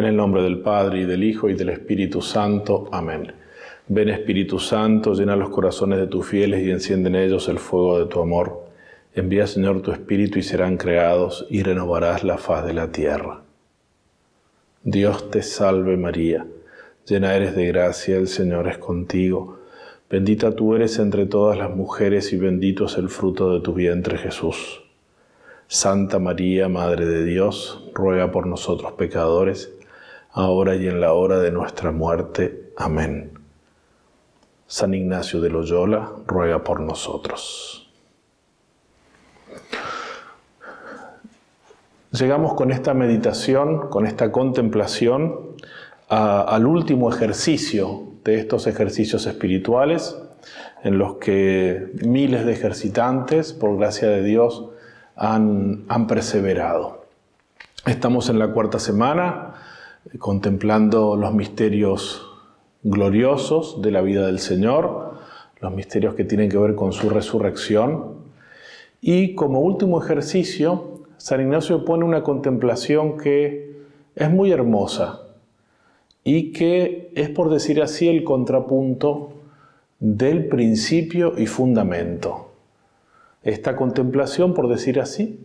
En el nombre del Padre y del Hijo y del Espíritu Santo. Amén. Ven Espíritu Santo, llena los corazones de tus fieles y enciende en ellos el fuego de tu amor. Envía Señor tu Espíritu y serán creados y renovarás la faz de la tierra. Dios te salve María, llena eres de gracia, el Señor es contigo. Bendita tú eres entre todas las mujeres y bendito es el fruto de tu vientre Jesús. Santa María, Madre de Dios, ruega por nosotros pecadores, ahora y en la hora de nuestra muerte. Amén. San Ignacio de Loyola, ruega por nosotros. Llegamos con esta meditación, con esta contemplación, al último ejercicio de estos ejercicios espirituales en los que miles de ejercitantes, por gracia de Dios, han, perseverado. Estamos en la cuarta semana contemplando los misterios gloriosos de la vida del Señor, los misterios que tienen que ver con su resurrección. Y como último ejercicio, San Ignacio pone una contemplación que es muy hermosa y que es, por decir así, el contrapunto del principio y fundamento. Esta contemplación, por decir así,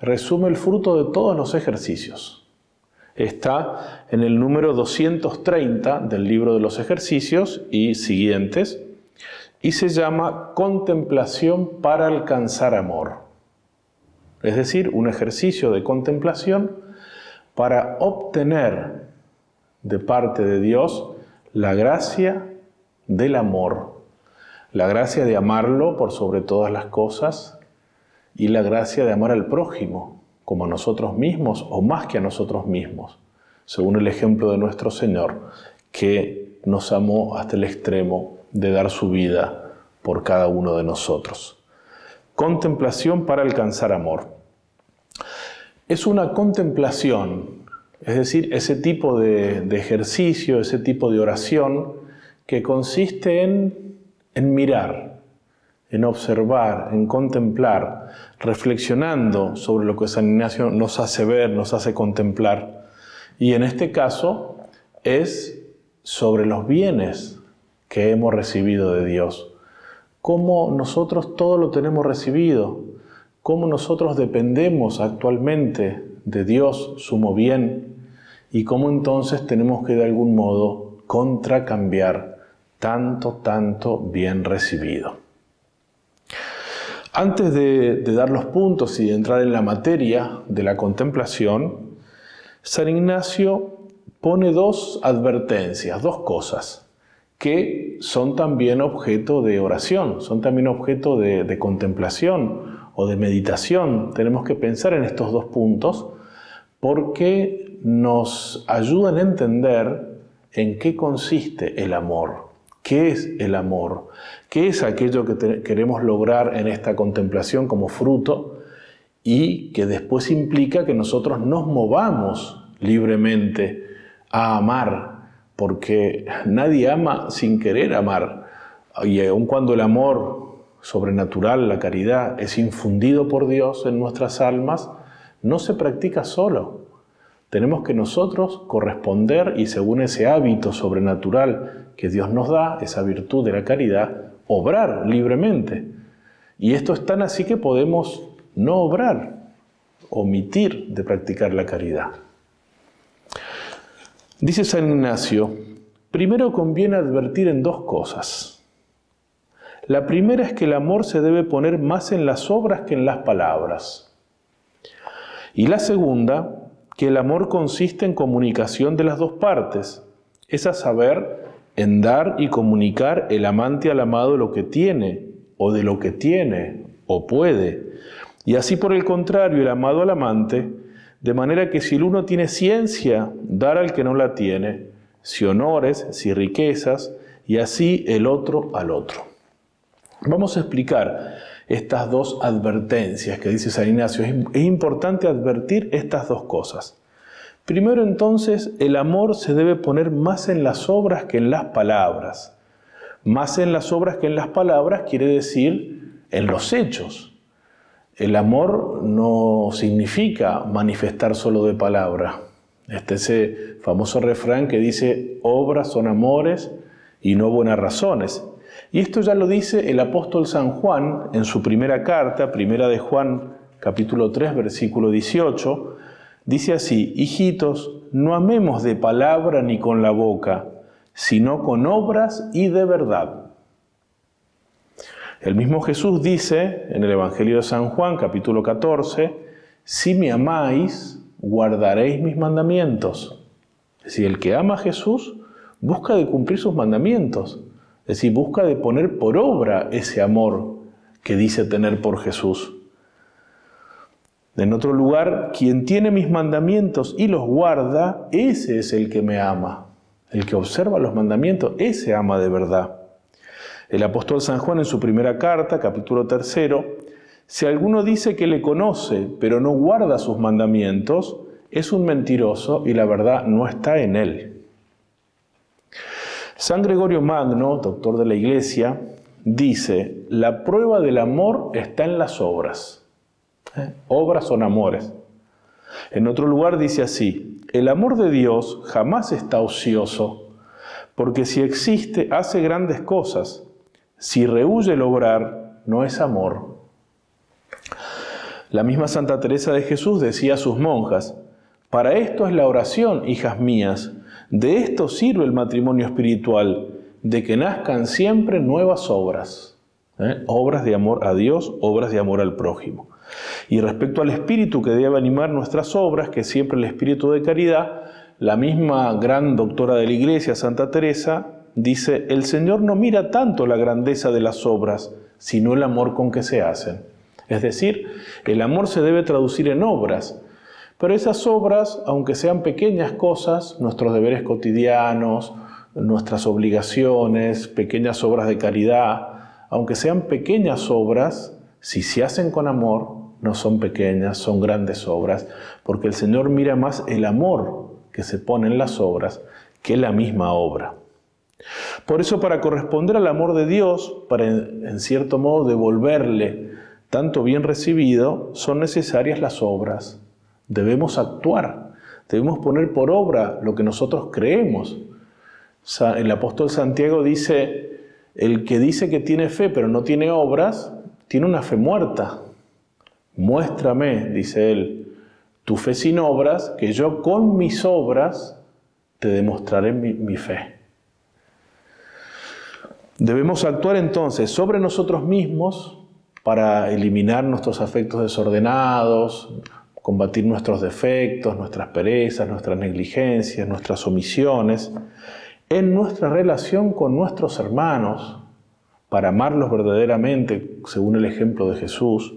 resume el fruto de todos los ejercicios está en el número 230 del libro de los ejercicios y siguientes, y se llama contemplación para alcanzar amor. Es decir, un ejercicio de contemplación para obtener de parte de Dios la gracia del amor, la gracia de amarlo por sobre todas las cosas y la gracia de amar al prójimo como a nosotros mismos o más que a nosotros mismos, según el ejemplo de nuestro Señor, que nos amó hasta el extremo de dar su vida por cada uno de nosotros. Contemplación para alcanzar amor. Es una contemplación, es decir, ese tipo de, ejercicio, ese tipo de oración que consiste en, mirar, en observar, en contemplar, reflexionando sobre lo que San Ignacio nos hace ver, nos hace contemplar. Y en este caso es sobre los bienes que hemos recibido de Dios. Cómo nosotros todo lo tenemos recibido, cómo nosotros dependemos actualmente de Dios, sumo bien, y cómo entonces tenemos que de algún modo contracambiar tanto, tanto bien recibido. Antes de, dar los puntos y de entrar en la materia de la contemplación, San Ignacio pone dos advertencias, dos cosas, que son también objeto de oración, son también objeto de, contemplación o de meditación. Tenemos que pensar en estos dos puntos porque nos ayudan a entender en qué consiste el amor, qué es el amor, qué es aquello que queremos lograr en esta contemplación como fruto y que después implica que nosotros nos movamos libremente a amar, porque nadie ama sin querer amar. Y aun cuando el amor sobrenatural, la caridad, es infundido por Dios en nuestras almas, no se practica solo. Tenemos que nosotros corresponder y según ese hábito sobrenatural que Dios nos da, esa virtud de la caridad, obrar libremente. Y esto es tan así que podemos no obrar, omitir de practicar la caridad. Dice San Ignacio, primero conviene advertir en dos cosas. La primera es que el amor se debe poner más en las obras que en las palabras. Y la segunda, que el amor consiste en comunicación de las dos partes, es a saber, en dar y comunicar el amante al amado lo que tiene, o de lo que tiene, o puede. Y así por el contrario, el amado al amante, de manera que si el uno tiene ciencia, dar al que no la tiene, si honores, si riquezas, y así el otro al otro. Vamos a explicar estas dos advertencias que dice San Ignacio. Es importante advertir estas dos cosas. Primero entonces, el amor se debe poner más en las obras que en las palabras. Más en las obras que en las palabras quiere decir en los hechos. El amor no significa manifestar solo de palabra. Este ese famoso refrán que dice, obras son amores y no buenas razones. Y esto ya lo dice el apóstol San Juan en su primera carta, primera de Juan capítulo 3, versículo 18. Dice así, hijitos, no amemos de palabra ni con la boca, sino con obras y de verdad. El mismo Jesús dice en el Evangelio de San Juan, capítulo 14, si me amáis, guardaréis mis mandamientos. Es decir, el que ama a Jesús busca de cumplir sus mandamientos. Es decir, busca de poner por obra ese amor que dice tener por Jesús. En otro lugar, quien tiene mis mandamientos y los guarda, ese es el que me ama. El que observa los mandamientos, ese ama de verdad. El apóstol San Juan en su primera carta, capítulo tercero, si alguno dice que le conoce, pero no guarda sus mandamientos, es un mentiroso y la verdad no está en él. San Gregorio Magno, doctor de la Iglesia, dice, la prueba del amor está en las obras. Obras son amores. En otro lugar dice así, el amor de Dios jamás está ocioso, porque si existe hace grandes cosas, si rehuye el obrar, no es amor. La misma Santa Teresa de Jesús decía a sus monjas, para esto es la oración, hijas mías, de esto sirve el matrimonio espiritual, de que nazcan siempre nuevas obras, ¿eh? obras de amor a Dios, obras de amor al prójimo. Y respecto al espíritu que debe animar nuestras obras, que siempre el espíritu de caridad, la misma gran doctora de la Iglesia, Santa Teresa, dice, el Señor no mira tanto la grandeza de las obras, sino el amor con que se hacen. Es decir, el amor se debe traducir en obras, pero esas obras, aunque sean pequeñas cosas, nuestros deberes cotidianos, nuestras obligaciones, pequeñas obras de caridad, aunque sean pequeñas obras, si se hacen con amor, no son pequeñas, son grandes obras, porque el Señor mira más el amor que se pone en las obras que la misma obra. Por eso para corresponder al amor de Dios, para en cierto modo devolverle tanto bien recibido, son necesarias las obras. Debemos actuar, debemos poner por obra lo que nosotros creemos. El apóstol Santiago dice, el que dice que tiene fe pero no tiene obras, tiene una fe muerta. Muéstrame, dice él, tu fe sin obras, que yo con mis obras te demostraré mi, fe. Debemos actuar entonces sobre nosotros mismos para eliminar nuestros afectos desordenados, combatir nuestros defectos, nuestras perezas, nuestras negligencias, nuestras omisiones, en nuestra relación con nuestros hermanos, para amarlos verdaderamente, según el ejemplo de Jesús,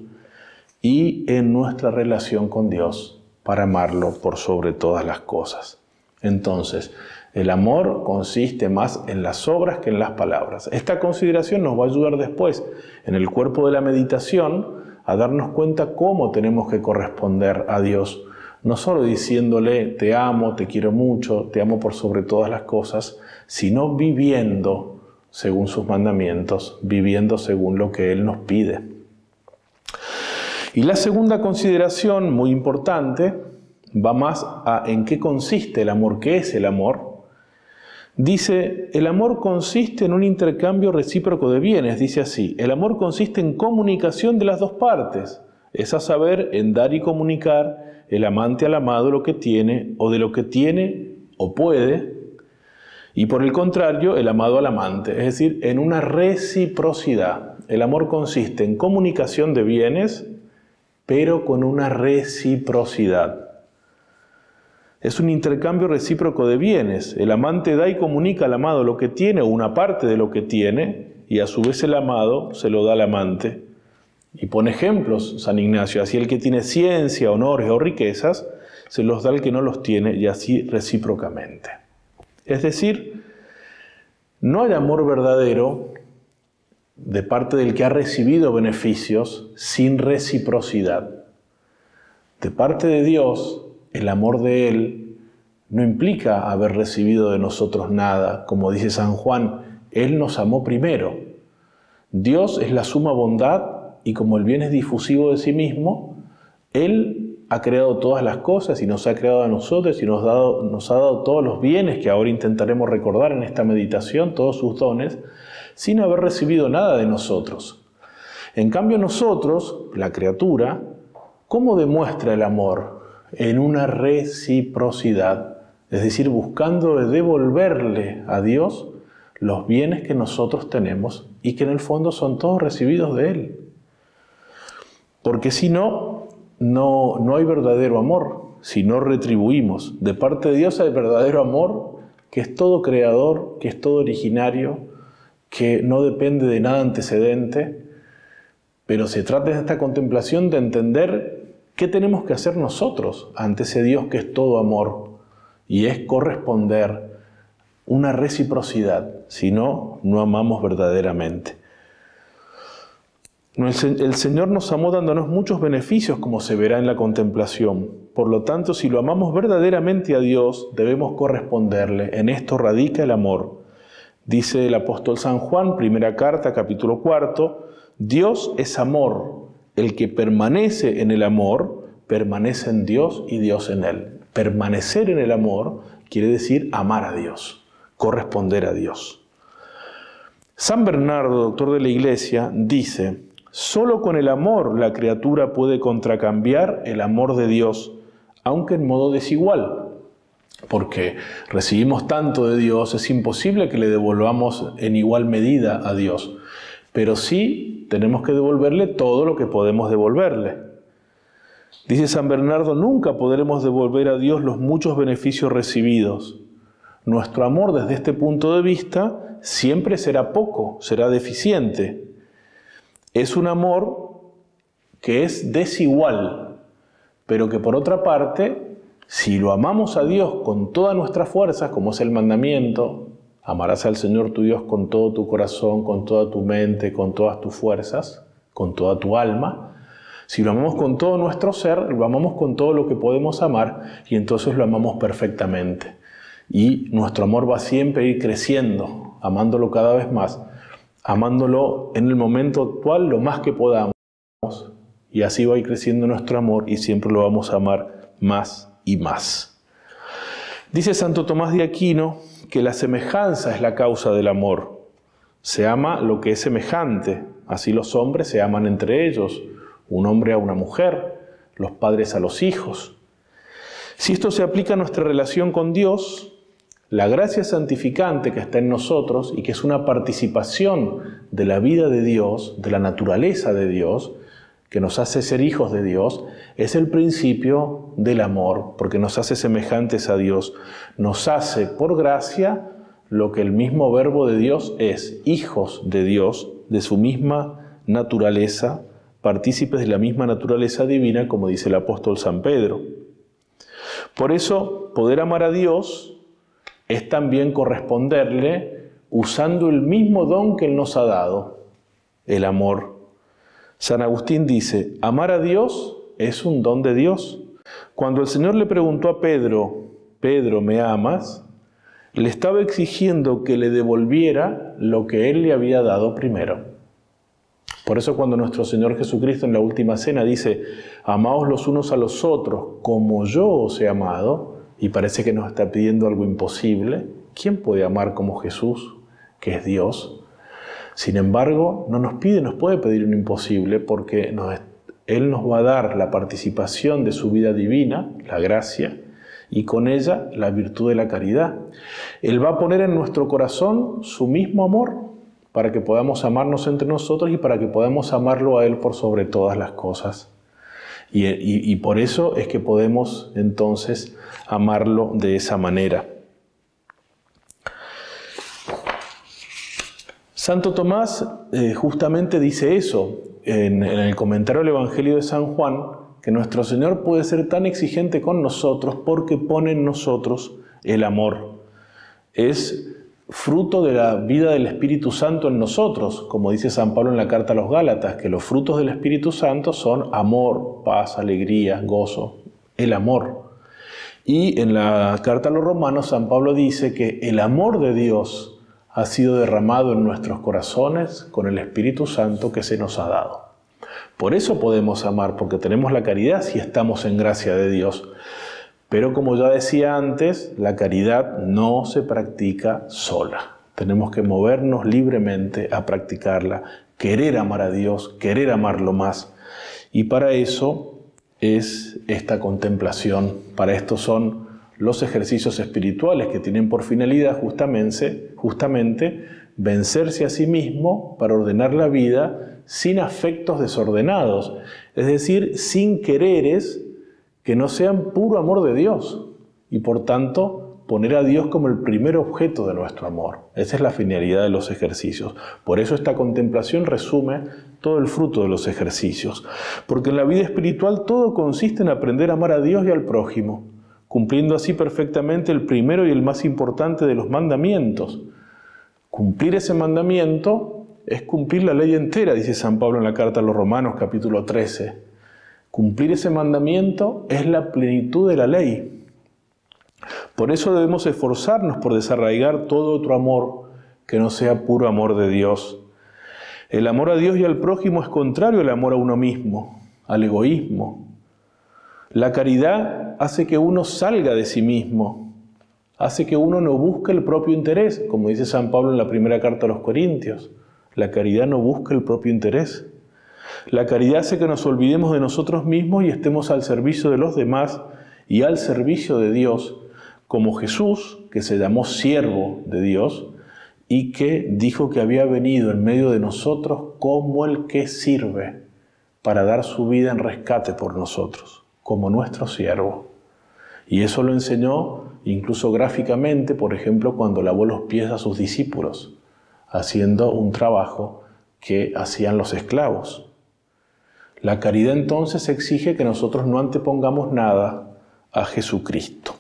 y en nuestra relación con Dios, para amarlo por sobre todas las cosas. Entonces, el amor consiste más en las obras que en las palabras. Esta consideración nos va a ayudar después, en el cuerpo de la meditación, a darnos cuenta cómo tenemos que corresponder a Dios. No solo diciéndole, te amo, te quiero mucho, te amo por sobre todas las cosas, sino viviendo según sus mandamientos, viviendo según lo que Él nos pide. Y la segunda consideración, muy importante, va más a en qué consiste el amor, qué es el amor, Dice, el amor consiste en un intercambio recíproco de bienes, dice así, el amor consiste en comunicación de las dos partes, es a saber, en dar y comunicar el amante al amado lo que tiene o de lo que tiene o puede, y por el contrario, el amado al amante, es decir, en una reciprocidad. El amor consiste en comunicación de bienes, pero con una reciprocidad. Es un intercambio recíproco de bienes. El amante da y comunica al amado lo que tiene o una parte de lo que tiene, y a su vez el amado se lo da al amante. Y pone ejemplos San Ignacio, así el que tiene ciencia, honores o riquezas, se los da al que no los tiene y así recíprocamente. Es decir, no hay amor verdadero de parte del que ha recibido beneficios sin reciprocidad. De parte de Dios, el amor de Él no implica haber recibido de nosotros nada. Como dice San Juan, Él nos amó primero. Dios es la suma bondad y como el bien es difusivo de sí mismo, Él ha creado todas las cosas y nos ha creado a nosotros y nos, ha dado todos los bienes que ahora intentaremos recordar en esta meditación, todos sus dones, sin haber recibido nada de nosotros. En cambio nosotros, la criatura, ¿cómo demuestra el amor? En una reciprocidad, es decir, buscando devolverle a Dios los bienes que nosotros tenemos y que en el fondo son todos recibidos de Él. Porque si no, no, no hay verdadero amor, si no retribuimos. De parte de Dios hay verdadero amor, que es todo creador, que es todo originario, que no depende de nada antecedente, pero se trata de esta contemplación de entender qué tenemos que hacer nosotros ante ese Dios que es todo amor, y es corresponder una reciprocidad, si no, no amamos verdaderamente. El Señor nos amó dándonos muchos beneficios, como se verá en la contemplación. Por lo tanto, si lo amamos verdaderamente a Dios, debemos corresponderle. En esto radica el amor. Dice el apóstol San Juan, primera carta, capítulo cuarto, Dios es amor. El que permanece en el amor, permanece en Dios y Dios en él. Permanecer en el amor quiere decir amar a Dios, corresponder a Dios. San Bernardo, doctor de la Iglesia, dice, Solo con el amor la criatura puede contracambiar el amor de Dios, aunque en modo desigual. Porque recibimos tanto de Dios, es imposible que le devolvamos en igual medida a Dios. Pero sí tenemos que devolverle todo lo que podemos devolverle. Dice San Bernardo, nunca podremos devolver a Dios los muchos beneficios recibidos. Nuestro amor desde este punto de vista siempre será poco, será deficiente es un amor que es desigual, pero que por otra parte, si lo amamos a Dios con todas nuestras fuerzas, como es el mandamiento, amarás al Señor tu Dios con todo tu corazón, con toda tu mente, con todas tus fuerzas, con toda tu alma, si lo amamos con todo nuestro ser, lo amamos con todo lo que podemos amar y entonces lo amamos perfectamente. Y nuestro amor va siempre a ir creciendo, amándolo cada vez más amándolo en el momento actual lo más que podamos. Y así va a ir creciendo nuestro amor y siempre lo vamos a amar más y más. Dice Santo Tomás de Aquino que la semejanza es la causa del amor. Se ama lo que es semejante. Así los hombres se aman entre ellos, un hombre a una mujer, los padres a los hijos. Si esto se aplica a nuestra relación con Dios, la gracia santificante que está en nosotros y que es una participación de la vida de Dios, de la naturaleza de Dios, que nos hace ser hijos de Dios, es el principio del amor, porque nos hace semejantes a Dios. Nos hace por gracia lo que el mismo verbo de Dios es, hijos de Dios, de su misma naturaleza, partícipes de la misma naturaleza divina, como dice el apóstol San Pedro. Por eso, poder amar a Dios es también corresponderle usando el mismo don que Él nos ha dado, el amor. San Agustín dice, amar a Dios es un don de Dios. Cuando el Señor le preguntó a Pedro, Pedro, ¿me amas? Le estaba exigiendo que le devolviera lo que Él le había dado primero. Por eso cuando nuestro Señor Jesucristo en la última cena dice, amaos los unos a los otros como yo os he amado, y parece que nos está pidiendo algo imposible, ¿quién puede amar como Jesús, que es Dios? Sin embargo, no nos pide, nos puede pedir un imposible porque Él nos va a dar la participación de su vida divina, la gracia, y con ella la virtud de la caridad. Él va a poner en nuestro corazón su mismo amor para que podamos amarnos entre nosotros y para que podamos amarlo a Él por sobre todas las cosas. Y, por eso es que podemos entonces amarlo de esa manera. Santo Tomás eh, justamente dice eso en, el comentario del Evangelio de San Juan, que nuestro Señor puede ser tan exigente con nosotros porque pone en nosotros el amor. Es fruto de la vida del Espíritu Santo en nosotros, como dice San Pablo en la carta a los Gálatas, que los frutos del Espíritu Santo son amor, paz, alegría, gozo, el amor. Y en la carta a los Romanos San Pablo dice que el amor de Dios ha sido derramado en nuestros corazones con el Espíritu Santo que se nos ha dado. Por eso podemos amar, porque tenemos la caridad si estamos en gracia de Dios. Pero como ya decía antes, la caridad no se practica sola. Tenemos que movernos libremente a practicarla, querer amar a Dios, querer amarlo más. Y para eso es esta contemplación, para esto son los ejercicios espirituales que tienen por finalidad justamente, justamente vencerse a sí mismo para ordenar la vida sin afectos desordenados, es decir, sin quereres que no sean puro amor de Dios y por tanto poner a Dios como el primer objeto de nuestro amor. Esa es la finalidad de los ejercicios. Por eso esta contemplación resume todo el fruto de los ejercicios, porque en la vida espiritual todo consiste en aprender a amar a Dios y al prójimo, cumpliendo así perfectamente el primero y el más importante de los mandamientos. Cumplir ese mandamiento es cumplir la ley entera, dice San Pablo en la carta a los Romanos capítulo 13. Cumplir ese mandamiento es la plenitud de la ley. Por eso debemos esforzarnos por desarraigar todo otro amor que no sea puro amor de Dios. El amor a Dios y al prójimo es contrario al amor a uno mismo, al egoísmo. La caridad hace que uno salga de sí mismo, hace que uno no busque el propio interés, como dice San Pablo en la primera carta a los Corintios. La caridad no busca el propio interés. La caridad hace que nos olvidemos de nosotros mismos y estemos al servicio de los demás y al servicio de Dios, como Jesús, que se llamó siervo de Dios y que dijo que había venido en medio de nosotros como el que sirve para dar su vida en rescate por nosotros, como nuestro siervo. Y eso lo enseñó incluso gráficamente, por ejemplo, cuando lavó los pies a sus discípulos, haciendo un trabajo que hacían los esclavos. La caridad entonces exige que nosotros no antepongamos nada a Jesucristo.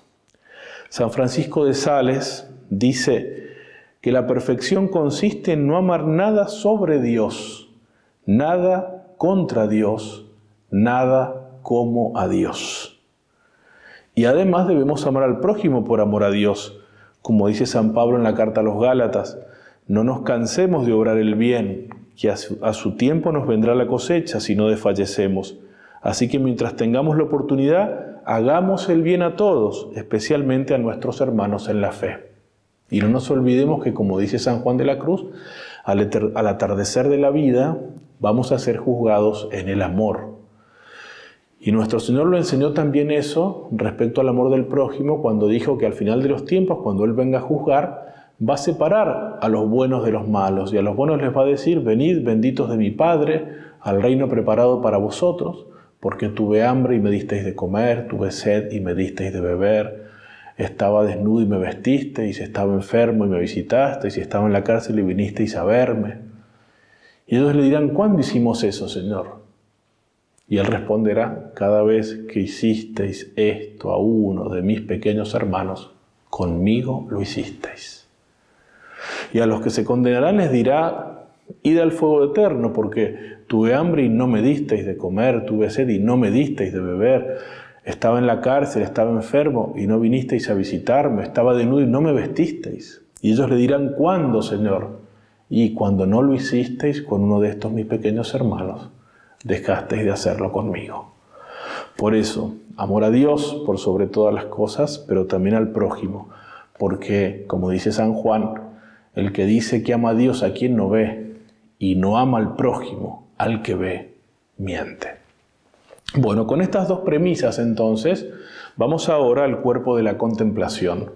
San Francisco de Sales dice que la perfección consiste en no amar nada sobre Dios, nada contra Dios, nada como a Dios. Y además debemos amar al prójimo por amor a Dios, como dice San Pablo en la carta a los Gálatas, no nos cansemos de obrar el bien, que a su, tiempo nos vendrá la cosecha si no desfallecemos. Así que mientras tengamos la oportunidad, hagamos el bien a todos, especialmente a nuestros hermanos en la fe. Y no nos olvidemos que, como dice San Juan de la Cruz, al atardecer de la vida vamos a ser juzgados en el amor. Y nuestro Señor lo enseñó también eso respecto al amor del prójimo cuando dijo que al final de los tiempos, cuando Él venga a juzgar, va a separar a los buenos de los malos y a los buenos les va a decir, venid benditos de mi Padre al reino preparado para vosotros, porque tuve hambre y me disteis de comer, tuve sed y me disteis de beber, estaba desnudo y me vestisteis, estaba enfermo y me visitasteis, y estaba en la cárcel y vinisteis a verme. Y ellos le dirán, ¿cuándo hicimos eso, Señor? Y él responderá, cada vez que hicisteis esto a uno de mis pequeños hermanos, conmigo lo hicisteis. Y a los que se condenarán les dirá, id al fuego eterno, porque tuve hambre y no me disteis de comer, tuve sed y no me disteis de beber, estaba en la cárcel, estaba enfermo y no vinisteis a visitarme, estaba desnudo y no me vestisteis. Y ellos le dirán, ¿cuándo, Señor? Y cuando no lo hicisteis con uno de estos mis pequeños hermanos, dejasteis de hacerlo conmigo. Por eso, amor a Dios por sobre todas las cosas, pero también al prójimo, porque, como dice San Juan, el que dice que ama a Dios a quien no ve, y no ama al prójimo, al que ve, miente. Bueno, con estas dos premisas entonces, vamos ahora al cuerpo de la contemplación.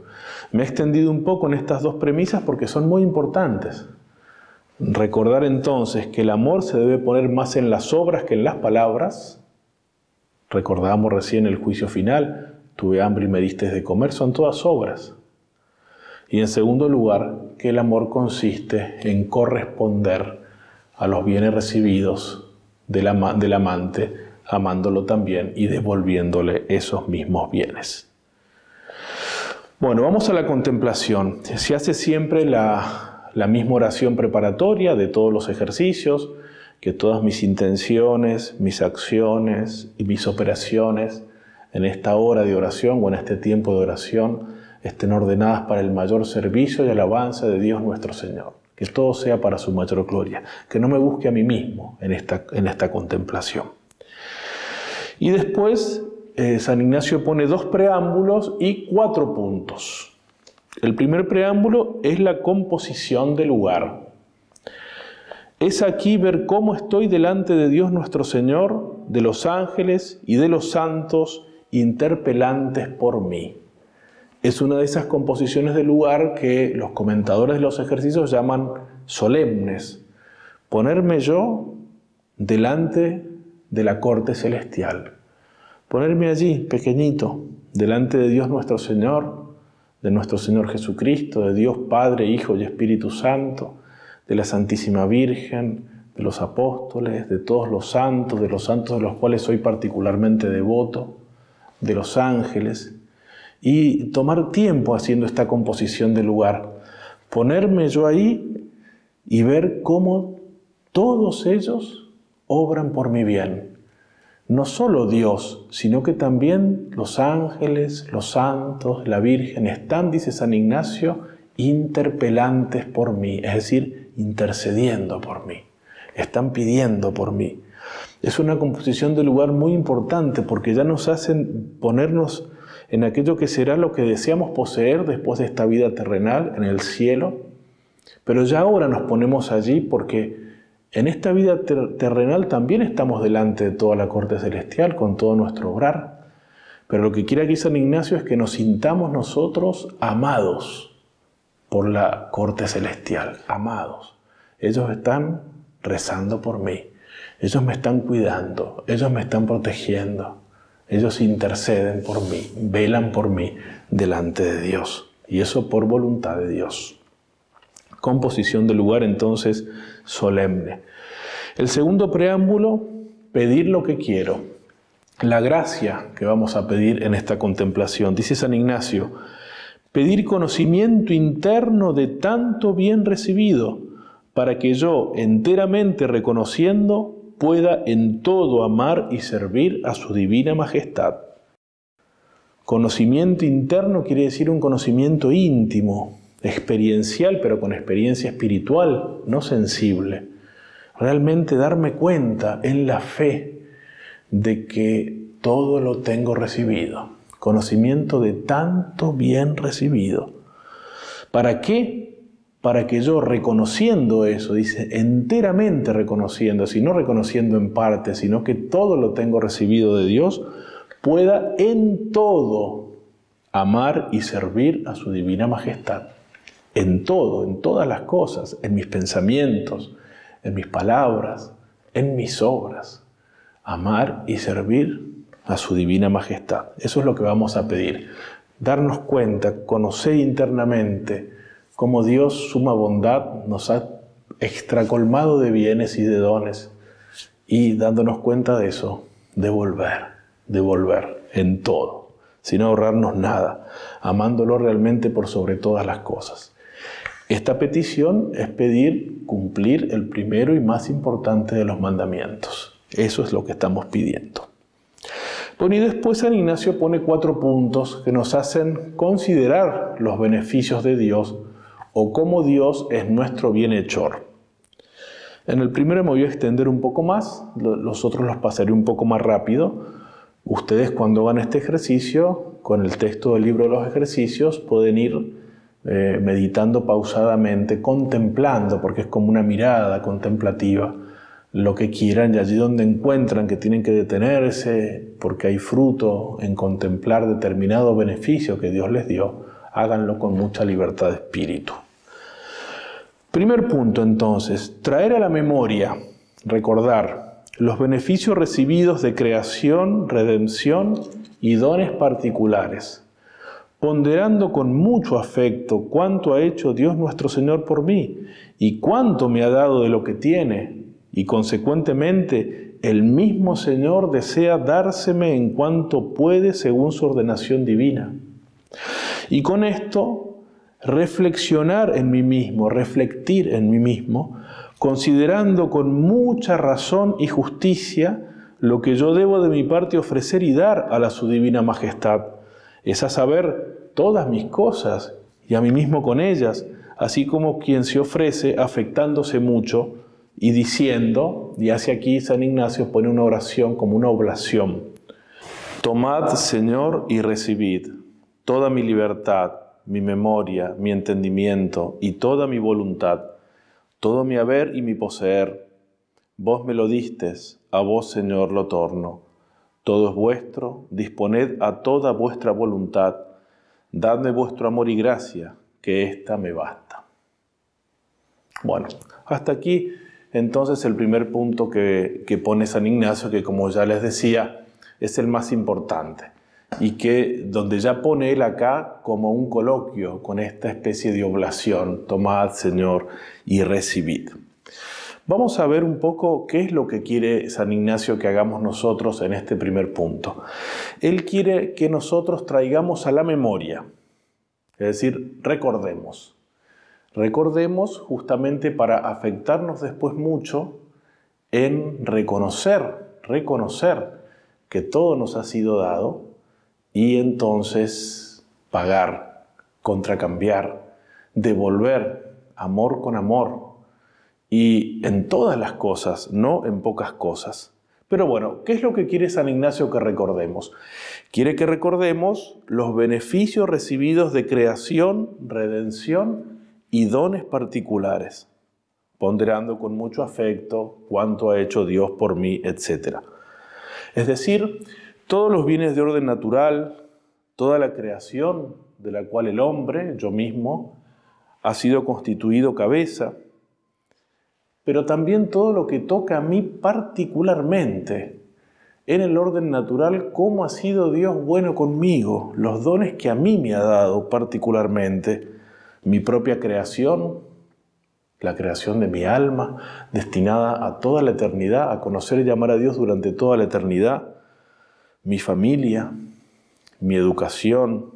Me he extendido un poco en estas dos premisas porque son muy importantes. Recordar entonces que el amor se debe poner más en las obras que en las palabras. Recordábamos recién el juicio final, tuve hambre y me diste de comer, son todas obras. Y en segundo lugar, que el amor consiste en corresponder a los bienes recibidos del, amante, amándolo también y devolviéndole esos mismos bienes. Bueno, vamos a la contemplación. Se hace siempre la, la misma oración preparatoria de todos los ejercicios, que todas mis intenciones, mis acciones y mis operaciones en esta hora de oración o en este tiempo de oración estén ordenadas para el mayor servicio y alabanza de Dios nuestro Señor que todo sea para su mayor gloria, que no me busque a mí mismo en esta, en esta contemplación. Y después eh, San Ignacio pone dos preámbulos y cuatro puntos. El primer preámbulo es la composición del lugar. Es aquí ver cómo estoy delante de Dios nuestro Señor, de los ángeles y de los santos interpelantes por mí. Es una de esas composiciones del lugar que los comentadores de los ejercicios llaman solemnes. Ponerme yo delante de la corte celestial. Ponerme allí, pequeñito, delante de Dios nuestro Señor, de nuestro Señor Jesucristo, de Dios Padre, Hijo y Espíritu Santo, de la Santísima Virgen, de los apóstoles, de todos los santos, de los santos de los cuales soy particularmente devoto, de los ángeles, y tomar tiempo haciendo esta composición del lugar, ponerme yo ahí y ver cómo todos ellos obran por mi bien. No solo Dios, sino que también los ángeles, los santos, la Virgen están, dice San Ignacio, interpelantes por mí, es decir, intercediendo por mí, están pidiendo por mí. Es una composición de lugar muy importante porque ya nos hacen ponernos en aquello que será lo que deseamos poseer después de esta vida terrenal en el cielo, pero ya ahora nos ponemos allí porque en esta vida terrenal también estamos delante de toda la corte celestial con todo nuestro obrar. Pero lo que quiere aquí San Ignacio es que nos sintamos nosotros amados por la corte celestial. Amados, ellos están rezando por mí, ellos me están cuidando, ellos me están protegiendo, ellos interceden por mí, velan por mí delante de Dios. Y eso por voluntad de Dios. Composición del lugar entonces solemne. El segundo preámbulo, pedir lo que quiero. La gracia que vamos a pedir en esta contemplación. Dice San Ignacio, pedir conocimiento interno de tanto bien recibido, para que yo, enteramente reconociendo, pueda en todo amar y servir a su divina majestad. Conocimiento interno quiere decir un conocimiento íntimo, experiencial, pero con experiencia espiritual, no sensible. Realmente darme cuenta en la fe de que todo lo tengo recibido conocimiento de tanto bien recibido. ¿Para qué? Para que yo reconociendo eso, dice, enteramente reconociendo, si no reconociendo en parte, sino que todo lo tengo recibido de Dios, pueda en todo amar y servir a su divina majestad. En todo, en todas las cosas, en mis pensamientos, en mis palabras, en mis obras. Amar y servir a su divina majestad. Eso es lo que vamos a pedir. Darnos cuenta, conocer internamente cómo Dios, suma bondad, nos ha extracolmado de bienes y de dones y dándonos cuenta de eso, devolver, devolver en todo, sin ahorrarnos nada, amándolo realmente por sobre todas las cosas. Esta petición es pedir cumplir el primero y más importante de los mandamientos. Eso es lo que estamos pidiendo. Bueno, y después San Ignacio pone cuatro puntos que nos hacen considerar los beneficios de Dios o cómo Dios es nuestro bienhechor. En el primero me voy a extender un poco más, los otros los pasaré un poco más rápido. Ustedes cuando hagan este ejercicio, con el texto del libro de los ejercicios, pueden ir eh, meditando pausadamente, contemplando, porque es como una mirada contemplativa lo que quieran y allí donde encuentran que tienen que detenerse porque hay fruto en contemplar determinado beneficio que Dios les dio, háganlo con mucha libertad de espíritu. Primer punto entonces, traer a la memoria, recordar los beneficios recibidos de creación, redención y dones particulares, ponderando con mucho afecto cuánto ha hecho Dios nuestro Señor por mí y cuánto me ha dado de lo que tiene y consecuentemente el mismo Señor desea dárseme en cuanto puede según su ordenación divina. Y con esto reflexionar en mí mismo, reflectir en mí mismo, considerando con mucha razón y justicia lo que yo debo de mi parte ofrecer y dar a la su divina majestad, es a saber todas mis cosas y a mí mismo con ellas, así como quien se ofrece afectándose mucho y diciendo, y hacia aquí San Ignacio pone una oración como una oblación, Tomad, Señor, y recibid toda mi libertad, mi memoria, mi entendimiento y toda mi voluntad, todo mi haber y mi poseer. Vos me lo distes, a vos, Señor, lo torno. Todo es vuestro, disponed a toda vuestra voluntad, dadme vuestro amor y gracia, que ésta me basta. Bueno, hasta aquí entonces el primer punto que, que pone San Ignacio, que como ya les decía, es el más importante y que donde ya pone él acá como un coloquio con esta especie de oblación, tomad Señor y recibid. Vamos a ver un poco qué es lo que quiere San Ignacio que hagamos nosotros en este primer punto. Él quiere que nosotros traigamos a la memoria, es decir, recordemos. Recordemos justamente para afectarnos después mucho en reconocer, reconocer que todo nos ha sido dado y entonces pagar, contracambiar, devolver amor con amor y en todas las cosas, no en pocas cosas. Pero bueno, ¿qué es lo que quiere San Ignacio que recordemos? Quiere que recordemos los beneficios recibidos de creación, redención y dones particulares, ponderando con mucho afecto cuánto ha hecho Dios por mí, etc. Es decir, todos los bienes de orden natural, toda la creación de la cual el hombre, yo mismo, ha sido constituido cabeza, pero también todo lo que toca a mí particularmente, en el orden natural, cómo ha sido Dios bueno conmigo, los dones que a mí me ha dado particularmente, mi propia creación, la creación de mi alma, destinada a toda la eternidad, a conocer y llamar a Dios durante toda la eternidad, mi familia, mi educación,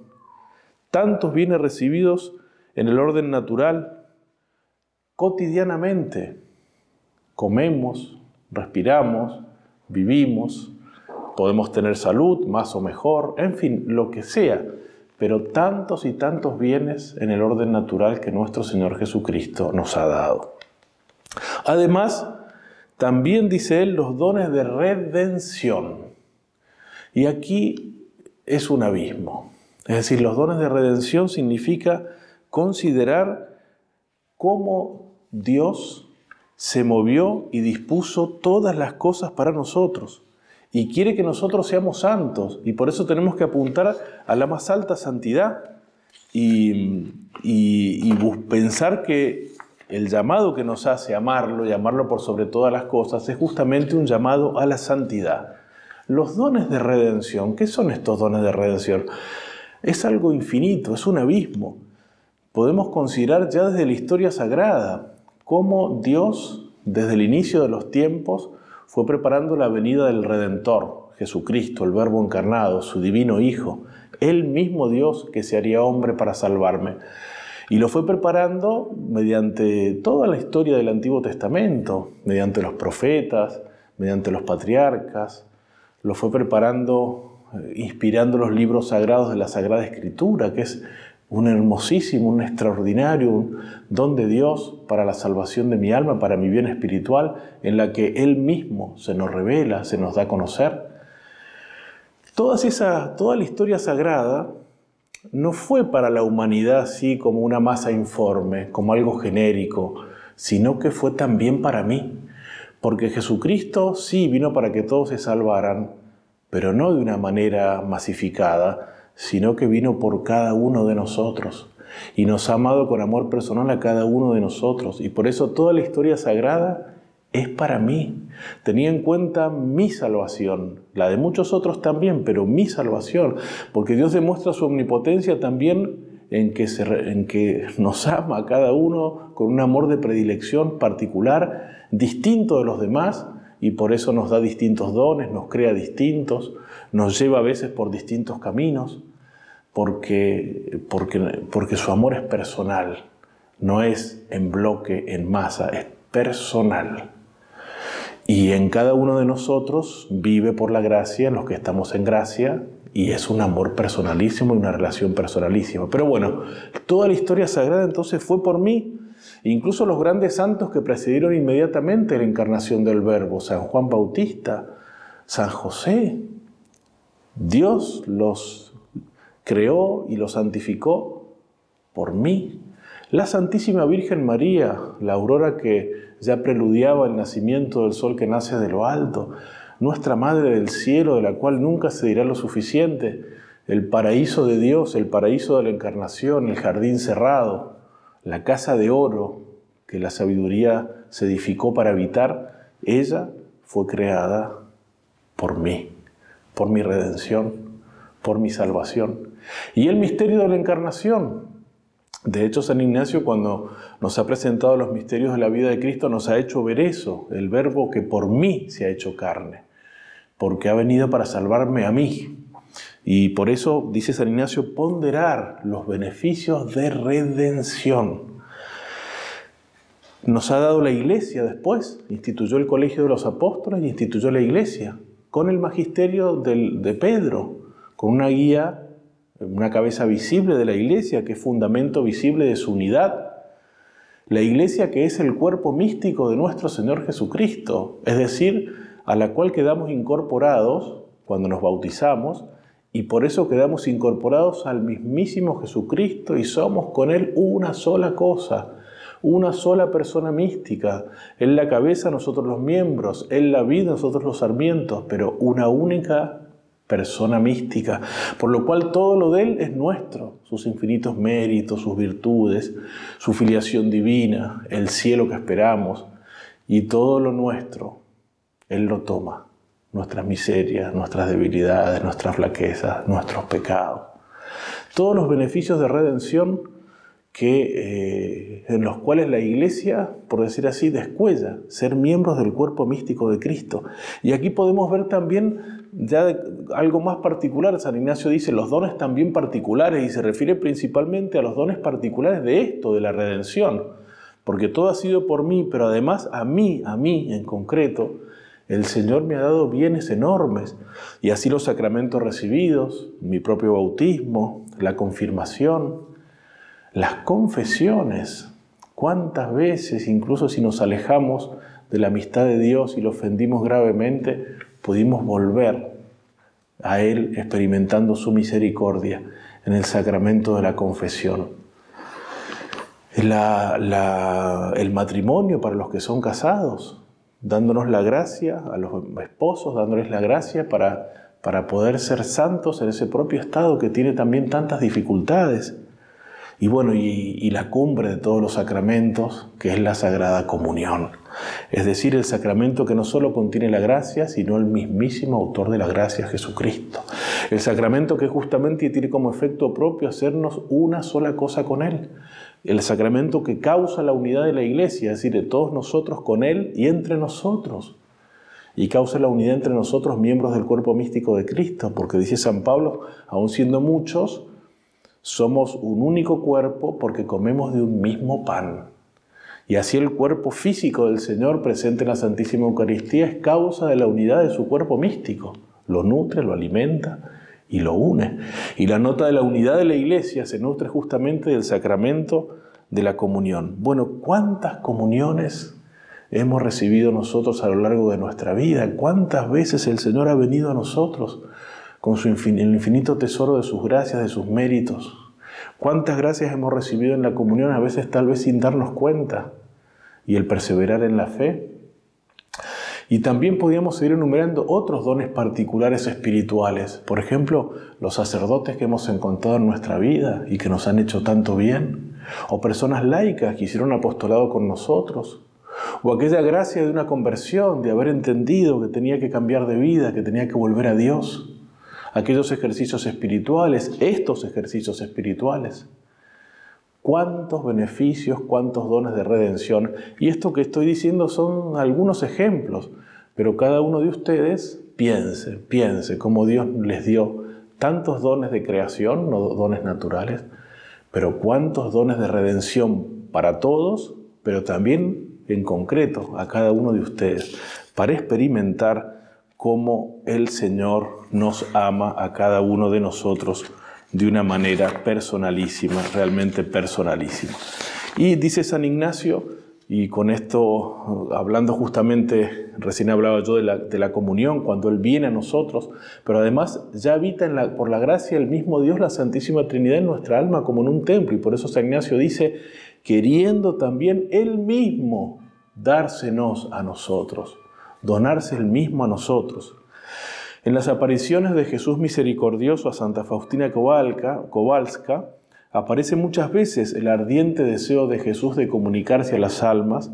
tantos bienes recibidos en el orden natural, cotidianamente. Comemos, respiramos, vivimos, podemos tener salud, más o mejor, en fin, lo que sea, pero tantos y tantos bienes en el orden natural que nuestro Señor Jesucristo nos ha dado. Además, también dice Él los dones de redención. Y aquí es un abismo. Es decir, los dones de redención significa considerar cómo Dios se movió y dispuso todas las cosas para nosotros. Y quiere que nosotros seamos santos. Y por eso tenemos que apuntar a la más alta santidad. Y, pensar que el llamado que nos hace amarlo y amarlo por sobre todas las cosas es justamente un llamado a la santidad. Los dones de redención, ¿qué son estos dones de redención? Es algo infinito, es un abismo. Podemos considerar ya desde la historia sagrada cómo Dios, desde el inicio de los tiempos, fue preparando la venida del Redentor, Jesucristo, el Verbo encarnado, su divino Hijo, el mismo Dios que se haría hombre para salvarme. Y lo fue preparando mediante toda la historia del Antiguo Testamento, mediante los profetas, mediante los patriarcas, lo fue preparando, eh, inspirando los libros sagrados de la Sagrada Escritura, que es un hermosísimo, un extraordinario un don de Dios para la salvación de mi alma, para mi bien espiritual, en la que Él mismo se nos revela, se nos da a conocer. Toda, esa, toda la historia sagrada no fue para la humanidad así como una masa informe, como algo genérico, sino que fue también para mí. Porque Jesucristo sí vino para que todos se salvaran, pero no de una manera masificada, sino que vino por cada uno de nosotros y nos ha amado con amor personal a cada uno de nosotros. Y por eso toda la historia sagrada es para mí. Tenía en cuenta mi salvación, la de muchos otros también, pero mi salvación, porque Dios demuestra su omnipotencia también en que, en que nos ama a cada uno con un amor de predilección particular distinto de los demás y por eso nos da distintos dones, nos crea distintos, nos lleva a veces por distintos caminos, porque, porque, porque su amor es personal, no es en bloque, en masa, es personal. Y en cada uno de nosotros vive por la gracia, en los que estamos en gracia, y es un amor personalísimo y una relación personalísima. Pero bueno, toda la historia sagrada entonces fue por mí. Incluso los grandes santos que precedieron inmediatamente la encarnación del Verbo, San Juan Bautista, San José, Dios los creó y los santificó por mí. La Santísima Virgen María, la aurora que ya preludiaba el nacimiento del sol que nace de lo alto, nuestra Madre del Cielo, de la cual nunca se dirá lo suficiente, el paraíso de Dios, el paraíso de la encarnación, el jardín cerrado, la casa de oro que la sabiduría se edificó para habitar, ella fue creada por mí, por mi redención, por mi salvación. Y el misterio de la encarnación. De hecho, San Ignacio cuando nos ha presentado los misterios de la vida de Cristo nos ha hecho ver eso, el verbo que por mí se ha hecho carne, porque ha venido para salvarme a mí. Y por eso, dice San Ignacio, ponderar los beneficios de redención. Nos ha dado la iglesia después, instituyó el colegio de los apóstoles y instituyó la iglesia, con el magisterio de Pedro, con una guía, una cabeza visible de la iglesia, que es fundamento visible de su unidad. La iglesia que es el cuerpo místico de nuestro Señor Jesucristo, es decir, a la cual quedamos incorporados cuando nos bautizamos, y por eso quedamos incorporados al mismísimo Jesucristo y somos con Él una sola cosa, una sola persona mística. Él la cabeza, nosotros los miembros, Él la vida, nosotros los sarmientos, pero una única persona mística, por lo cual todo lo de Él es nuestro, sus infinitos méritos, sus virtudes, su filiación divina, el cielo que esperamos, y todo lo nuestro, Él lo toma nuestras miserias, nuestras debilidades, nuestras flaquezas, nuestros pecados. Todos los beneficios de redención que, eh, en los cuales la Iglesia, por decir así, descuella ser miembros del cuerpo místico de Cristo. Y aquí podemos ver también ya algo más particular. San Ignacio dice los dones también particulares y se refiere principalmente a los dones particulares de esto, de la redención. Porque todo ha sido por mí, pero además a mí, a mí en concreto, el Señor me ha dado bienes enormes y así los sacramentos recibidos, mi propio bautismo, la confirmación, las confesiones. ¿Cuántas veces, incluso si nos alejamos de la amistad de Dios y lo ofendimos gravemente, pudimos volver a Él experimentando su misericordia en el sacramento de la confesión? el matrimonio para los que son casados, dándonos la gracia a los esposos, dándoles la gracia para, para poder ser santos en ese propio estado que tiene también tantas dificultades. Y bueno, y, la cumbre de todos los sacramentos, que es la Sagrada Comunión. Es decir, el sacramento que no solo contiene la gracia, sino el mismísimo autor de la gracia, Jesucristo. El sacramento que justamente tiene como efecto propio hacernos una sola cosa con Él el sacramento que causa la unidad de la iglesia, es decir, de todos nosotros con Él y entre nosotros. Y causa la unidad entre nosotros, miembros del cuerpo místico de Cristo, porque dice San Pablo, aun siendo muchos, somos un único cuerpo porque comemos de un mismo pan. Y así el cuerpo físico del Señor presente en la Santísima Eucaristía es causa de la unidad de su cuerpo místico. Lo nutre, lo alimenta y lo une. Y la nota de la unidad de la iglesia se nutre justamente del sacramento de la comunión. Bueno, ¿cuántas comuniones hemos recibido nosotros a lo largo de nuestra vida? ¿Cuántas veces el Señor ha venido a nosotros con su el infinito tesoro de sus gracias, de sus méritos? ¿Cuántas gracias hemos recibido en la comunión, a veces tal vez sin darnos cuenta? Y el perseverar en la fe y también podríamos seguir enumerando otros dones particulares espirituales, por ejemplo, los sacerdotes que hemos encontrado en nuestra vida y que nos han hecho tanto bien, o personas laicas que hicieron apostolado con nosotros, o aquella gracia de una conversión, de haber entendido que tenía que cambiar de vida, que tenía que volver a Dios, aquellos ejercicios espirituales, estos ejercicios espirituales cuántos beneficios, cuántos dones de redención. Y esto que estoy diciendo son algunos ejemplos, pero cada uno de ustedes piense, piense cómo Dios les dio tantos dones de creación, no dones naturales, pero cuántos dones de redención para todos, pero también en concreto a cada uno de ustedes, para experimentar cómo el Señor nos ama a cada uno de nosotros de una manera personalísima, realmente personalísima. Y dice San Ignacio, y con esto, hablando justamente, recién hablaba yo de la, comunión, cuando Él viene a nosotros, pero además ya habita la, por la gracia del mismo Dios la Santísima Trinidad en nuestra alma como en un templo. Y por eso San Ignacio dice, queriendo también Él mismo dársenos a nosotros, donarse Él mismo a nosotros. En las apariciones de Jesús misericordioso a Santa Faustina Kowalska, aparece muchas veces el ardiente deseo de Jesús de comunicarse a las almas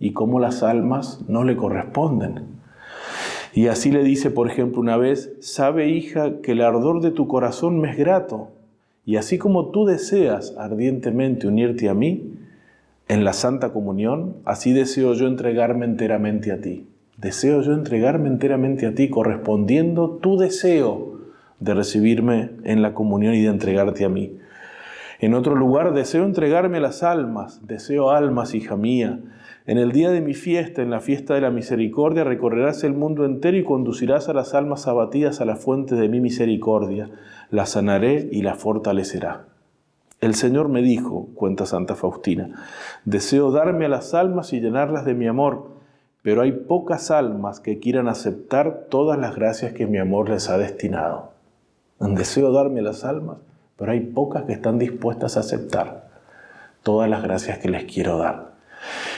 y cómo las almas no le corresponden. Y así le dice, por ejemplo, una vez, sabe hija que el ardor de tu corazón me es grato, y así como tú deseas ardientemente unirte a mí en la Santa Comunión, así deseo yo entregarme enteramente a ti. Deseo yo entregarme enteramente a ti correspondiendo tu deseo de recibirme en la comunión y de entregarte a mí. En otro lugar, deseo entregarme a las almas, deseo almas, hija mía. En el día de mi fiesta, en la fiesta de la misericordia, recorrerás el mundo entero y conducirás a las almas abatidas a la fuente de mi misericordia. Las sanaré y las fortalecerá. El Señor me dijo, cuenta Santa Faustina, deseo darme a las almas y llenarlas de mi amor, pero hay pocas almas que quieran aceptar todas las gracias que mi amor les ha destinado. Deseo darme las almas pero hay pocas que están dispuestas a aceptar todas las gracias que les quiero dar.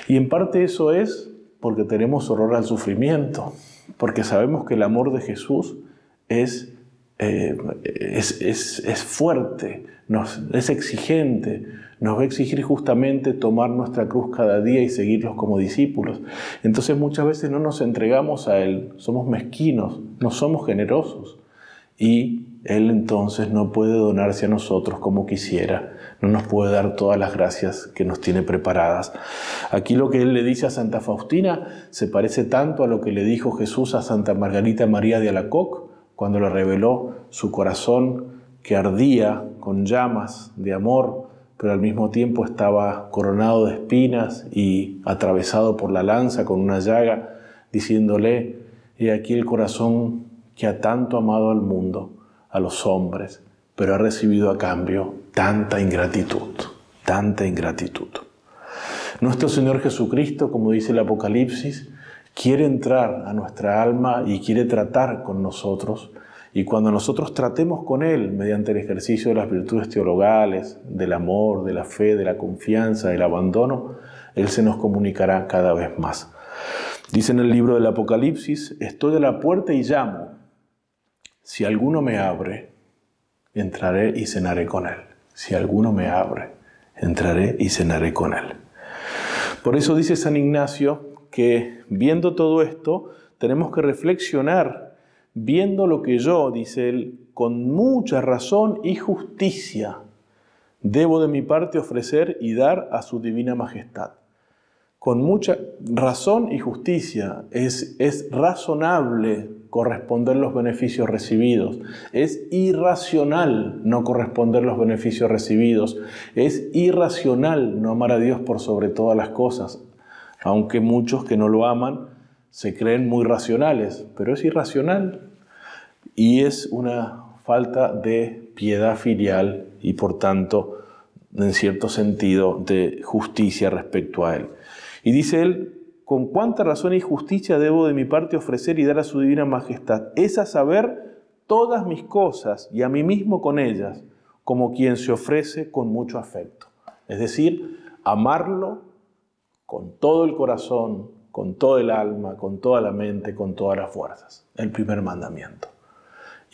Y en parte eso es porque tenemos horror al sufrimiento, porque sabemos que el amor de Jesús es, eh, es, fuerte, es exigente, nos va a exigir justamente tomar nuestra cruz cada día y seguirlos como discípulos. Entonces muchas veces no nos entregamos a Él, somos mezquinos, no somos generosos y él entonces no puede donarse a nosotros como quisiera, no nos puede dar todas las gracias que nos tiene preparadas. Aquí lo que Él le dice a Santa Faustina se parece tanto a lo que le dijo Jesús a Santa Margarita María de Alacoc cuando le reveló su corazón que ardía con llamas de amor, pero al mismo tiempo estaba coronado de espinas y atravesado por la lanza con una llaga, diciéndole, he aquí el corazón que ha tanto amado al mundo a los hombres, pero ha recibido a cambio tanta ingratitud, tanta ingratitud. Nuestro Señor Jesucristo, como dice el Apocalipsis, quiere entrar a nuestra alma y quiere tratar con nosotros. Y cuando nosotros tratemos con Él mediante el ejercicio de las virtudes teologales, del amor, de la fe, de la confianza, del abandono, Él se nos comunicará cada vez más. Dice en el libro del Apocalipsis, estoy a la puerta y llamo. Si alguno me abre, entraré y cenaré con él. Si alguno me abre, entraré y cenaré con él. Por eso dice San Ignacio que viendo todo esto, tenemos que reflexionar, viendo lo que yo, dice él, con mucha razón y justicia, debo de mi parte ofrecer y dar a su divina majestad. Con mucha razón y justicia es, es razonable corresponder los beneficios recibidos. Es irracional no corresponder los beneficios recibidos. Es irracional no amar a Dios por sobre todas las cosas, aunque muchos que no lo aman se creen muy racionales, pero es irracional y es una falta de piedad filial y por tanto, en cierto sentido, de justicia respecto a Él. Y dice él, con cuánta razón y justicia debo de mi parte ofrecer y dar a su divina majestad. Es a saber todas mis cosas y a mí mismo con ellas, como quien se ofrece con mucho afecto. Es decir, amarlo con todo el corazón, con todo el alma, con toda la mente, con todas las fuerzas. El primer mandamiento.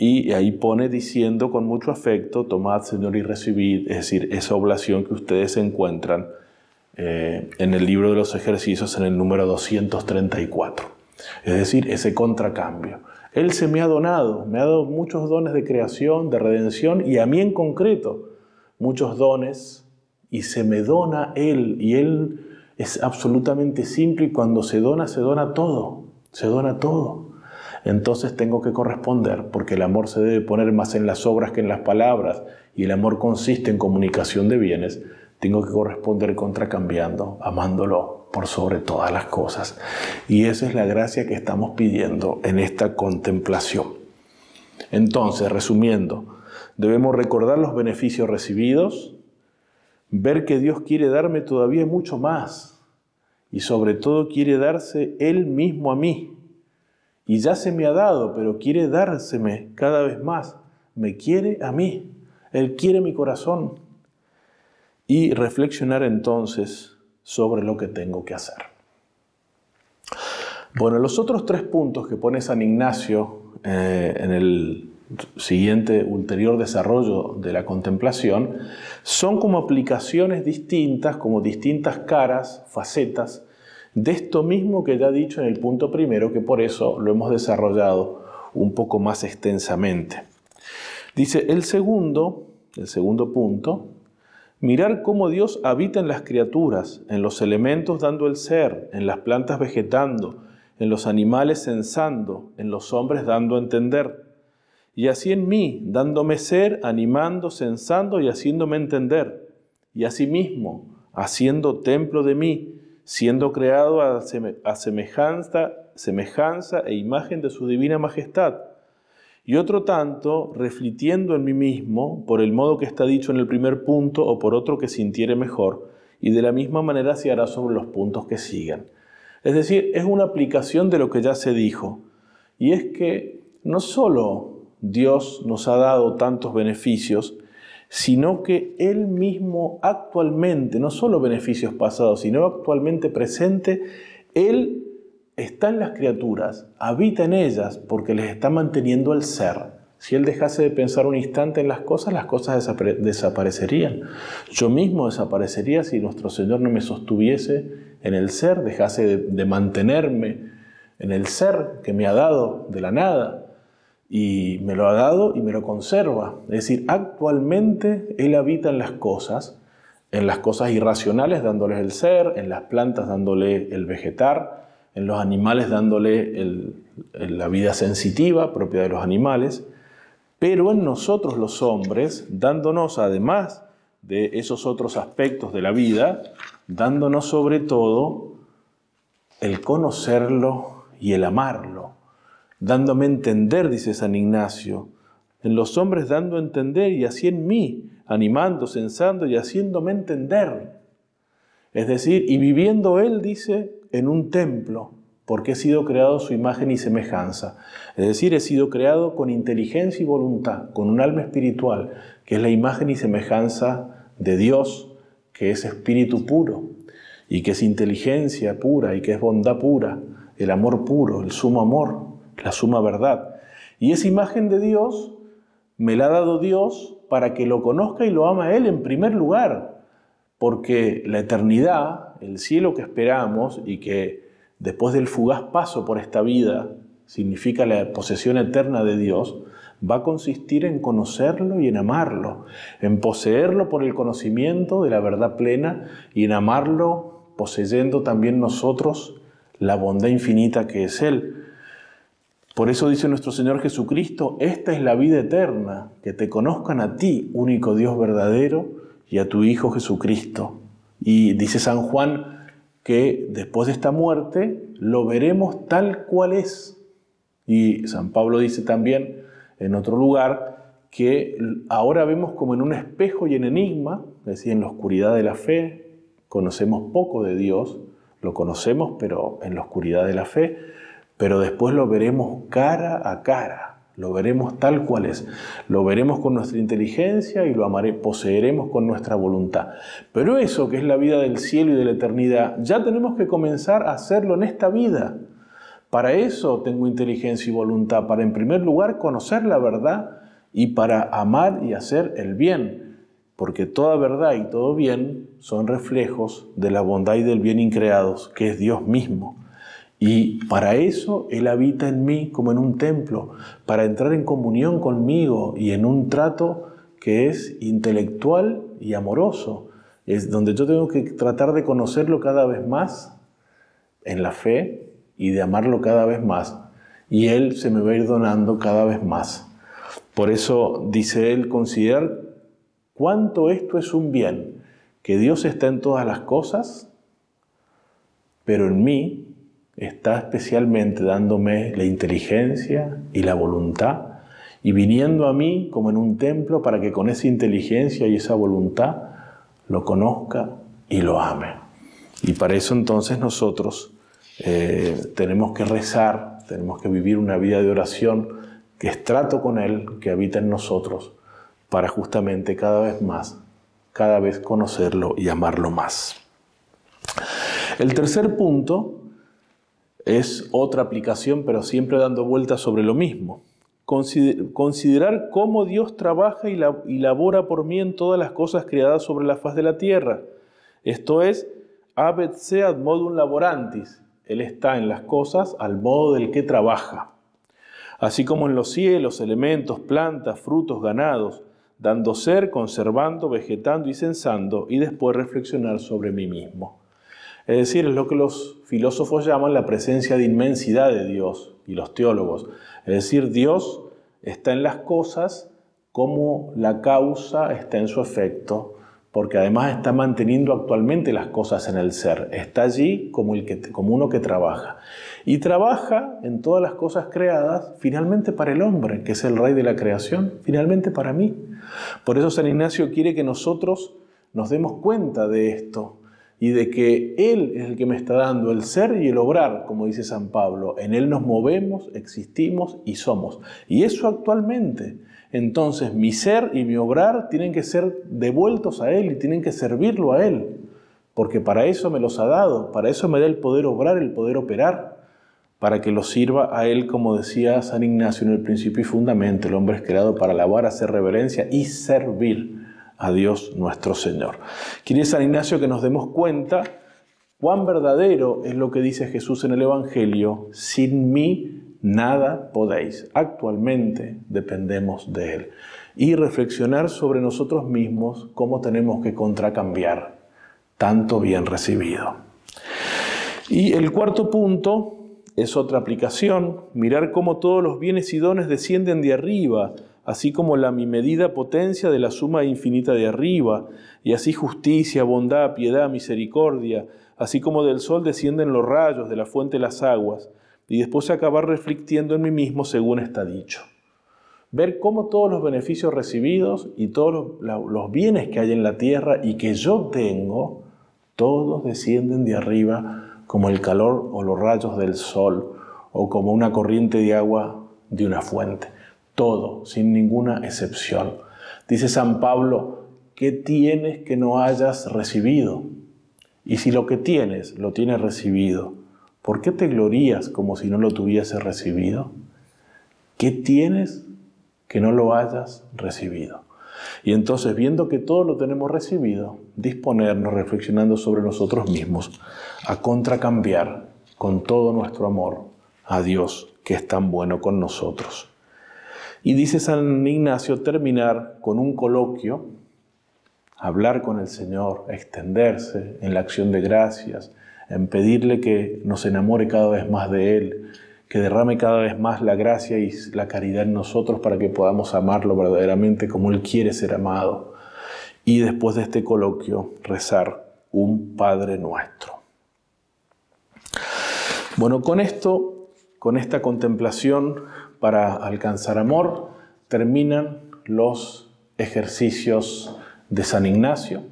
Y ahí pone diciendo con mucho afecto, tomad Señor y recibid, es decir, esa oblación que ustedes encuentran eh, en el libro de los ejercicios en el número 234. Es decir, ese contracambio. Él se me ha donado, me ha dado muchos dones de creación, de redención y a mí en concreto muchos dones y se me dona Él y Él es absolutamente simple y cuando se dona, se dona todo, se dona todo. Entonces tengo que corresponder porque el amor se debe poner más en las obras que en las palabras y el amor consiste en comunicación de bienes tengo que corresponder contracambiando, amándolo por sobre todas las cosas. Y esa es la gracia que estamos pidiendo en esta contemplación. Entonces, resumiendo, debemos recordar los beneficios recibidos, ver que Dios quiere darme todavía mucho más y sobre todo quiere darse Él mismo a mí. Y ya se me ha dado, pero quiere dárseme cada vez más. Me quiere a mí. Él quiere mi corazón. Y reflexionar entonces sobre lo que tengo que hacer. Bueno, los otros tres puntos que pone San Ignacio eh, en el siguiente ulterior desarrollo de la contemplación son como aplicaciones distintas, como distintas caras, facetas de esto mismo que ya he dicho en el punto primero, que por eso lo hemos desarrollado un poco más extensamente. Dice el segundo, el segundo punto, mirar cómo Dios habita en las criaturas, en los elementos dando el ser, en las plantas vegetando, en los animales censando, en los hombres dando a entender, y así en mí, dándome ser, animando, censando y haciéndome entender, y asimismo, haciendo templo de mí, siendo creado a, semejanza, semejanza e imagen de su divina majestad, y otro tanto, reflitiendo en mí mismo, por el modo que está dicho en el primer punto o por otro que sintiere mejor, y de la misma manera se hará sobre los puntos que sigan. Es decir, es una aplicación de lo que ya se dijo. Y es que no solo Dios nos ha dado tantos beneficios, sino que Él mismo actualmente, no solo beneficios pasados, sino actualmente presente, Él está en las criaturas, habita en ellas porque les está manteniendo el ser. Si Él dejase de pensar un instante en las cosas, las cosas desaparecerían. Yo mismo desaparecería si nuestro Señor no me sostuviese en el ser, dejase de, mantenerme en el ser que me ha dado de la nada y me lo ha dado y me lo conserva. Es decir, actualmente Él habita en las cosas, en las cosas irracionales dándoles el ser, en las plantas dándole el vegetar, en los animales dándole la vida sensitiva propia de los animales, pero en nosotros los hombres dándonos además de esos otros aspectos de la vida, dándonos sobre todo el conocerlo y el amarlo, dándome a entender, dice San Ignacio, en los hombres dando a entender y así en mí, animando, censando y haciéndome entender. Es decir, y viviendo Él, dice, en un templo, porque he sido creado su imagen y semejanza. Es decir, he sido creado con inteligencia y voluntad, con un alma espiritual, que es la imagen y semejanza de Dios, que es espíritu puro, y que es inteligencia pura, y que es bondad pura, el amor puro, el sumo amor, la suma verdad. Y esa imagen de Dios me la ha dado Dios para que lo conozca y lo ama Él en primer lugar, porque la eternidad, el cielo que esperamos y que después del fugaz paso por esta vida significa la posesión eterna de Dios, va a consistir en conocerlo y en amarlo, en poseerlo por el conocimiento de la verdad plena y en amarlo poseyendo también nosotros la bondad infinita que es Él. Por eso dice nuestro Señor Jesucristo, esta es la vida eterna, que te conozcan a ti, único Dios verdadero, y a tu Hijo Jesucristo. Y dice San Juan, que después de esta muerte lo veremos tal cual es. Y San Pablo dice también en otro lugar que ahora vemos como en un espejo y en enigma, es decir, en la oscuridad de la fe, conocemos poco de Dios, lo conocemos pero en la oscuridad de la fe, pero después lo veremos cara a cara. Lo veremos tal cual es. Lo veremos con nuestra inteligencia y lo poseeremos con nuestra voluntad. Pero eso que es la vida del cielo y de la eternidad, ya tenemos que comenzar a hacerlo en esta vida. Para eso tengo inteligencia y voluntad, para en primer lugar conocer la verdad y para amar y hacer el bien, porque toda verdad y todo bien son reflejos de la bondad y del bien increados, que es Dios mismo. Y para eso Él habita en mí como en un templo, para entrar en comunión conmigo y en un trato que es intelectual y amoroso. Es donde yo tengo que tratar de conocerlo cada vez más en la fe y de amarlo cada vez más. Y Él se me va a ir donando cada vez más. Por eso dice Él, considerar cuánto esto es un bien, que Dios está en todas las cosas, pero en mí está especialmente dándome la inteligencia y la voluntad y viniendo a mí como en un templo para que con esa inteligencia y esa voluntad lo conozca y lo ame. Y para eso entonces nosotros eh, tenemos que rezar, tenemos que vivir una vida de oración, que es trato con Él, que habita en nosotros, para justamente cada vez más, cada vez conocerlo y amarlo más. El tercer punto es otra aplicación, pero siempre dando vueltas sobre lo mismo. Considerar cómo Dios trabaja y, labora por mí en todas las cosas creadas sobre la faz de la tierra. Esto es, abet ad modum laborantis. Él está en las cosas al modo del que trabaja. Así como en los cielos, elementos, plantas, frutos, ganados, dando ser, conservando, vegetando y censando, y después reflexionar sobre mí mismo. Es decir, es lo que los filósofos llaman la presencia de inmensidad de Dios y los teólogos. Es decir, Dios está en las cosas como la causa está en su efecto, porque además está manteniendo actualmente las cosas en el ser. Está allí como, el que, como uno que trabaja. Y trabaja en todas las cosas creadas finalmente para el hombre, que es el rey de la creación, finalmente para mí. Por eso San Ignacio quiere que nosotros nos demos cuenta de esto, y de que Él es el que me está dando el ser y el obrar, como dice San Pablo. En Él nos movemos, existimos y somos. Y eso actualmente. Entonces mi ser y mi obrar tienen que ser devueltos a Él y tienen que servirlo a Él. Porque para eso me los ha dado, para eso me da el poder obrar, el poder operar, para que lo sirva a Él, como decía San Ignacio en el principio y fundamento. El hombre es creado para alabar, hacer reverencia y servir a Dios nuestro Señor. Quiere San Ignacio que nos demos cuenta cuán verdadero es lo que dice Jesús en el Evangelio, sin mí nada podéis. Actualmente dependemos de Él. Y reflexionar sobre nosotros mismos cómo tenemos que contracambiar tanto bien recibido. Y el cuarto punto es otra aplicación, mirar cómo todos los bienes y dones descienden de arriba así como la mi medida potencia de la suma infinita de arriba, y así justicia, bondad, piedad, misericordia, así como del sol descienden los rayos, de la fuente las aguas, y después acabar reflectiendo en mí mismo según está dicho. Ver cómo todos los beneficios recibidos y todos los, bienes que hay en la tierra y que yo tengo, todos descienden de arriba como el calor o los rayos del sol o como una corriente de agua de una fuente todo, sin ninguna excepción. Dice San Pablo, ¿qué tienes que no hayas recibido? Y si lo que tienes lo tienes recibido, ¿por qué te glorías como si no lo tuviese recibido? ¿Qué tienes que no lo hayas recibido? Y entonces, viendo que todo lo tenemos recibido, disponernos, reflexionando sobre nosotros mismos, a contracambiar con todo nuestro amor a Dios que es tan bueno con nosotros. Y dice San Ignacio terminar con un coloquio, hablar con el Señor, extenderse en la acción de gracias, en pedirle que nos enamore cada vez más de Él, que derrame cada vez más la gracia y la caridad en nosotros para que podamos amarlo verdaderamente como Él quiere ser amado. Y después de este coloquio, rezar un Padre nuestro. Bueno, con esto, con esta contemplación, para alcanzar amor, terminan los ejercicios de San Ignacio.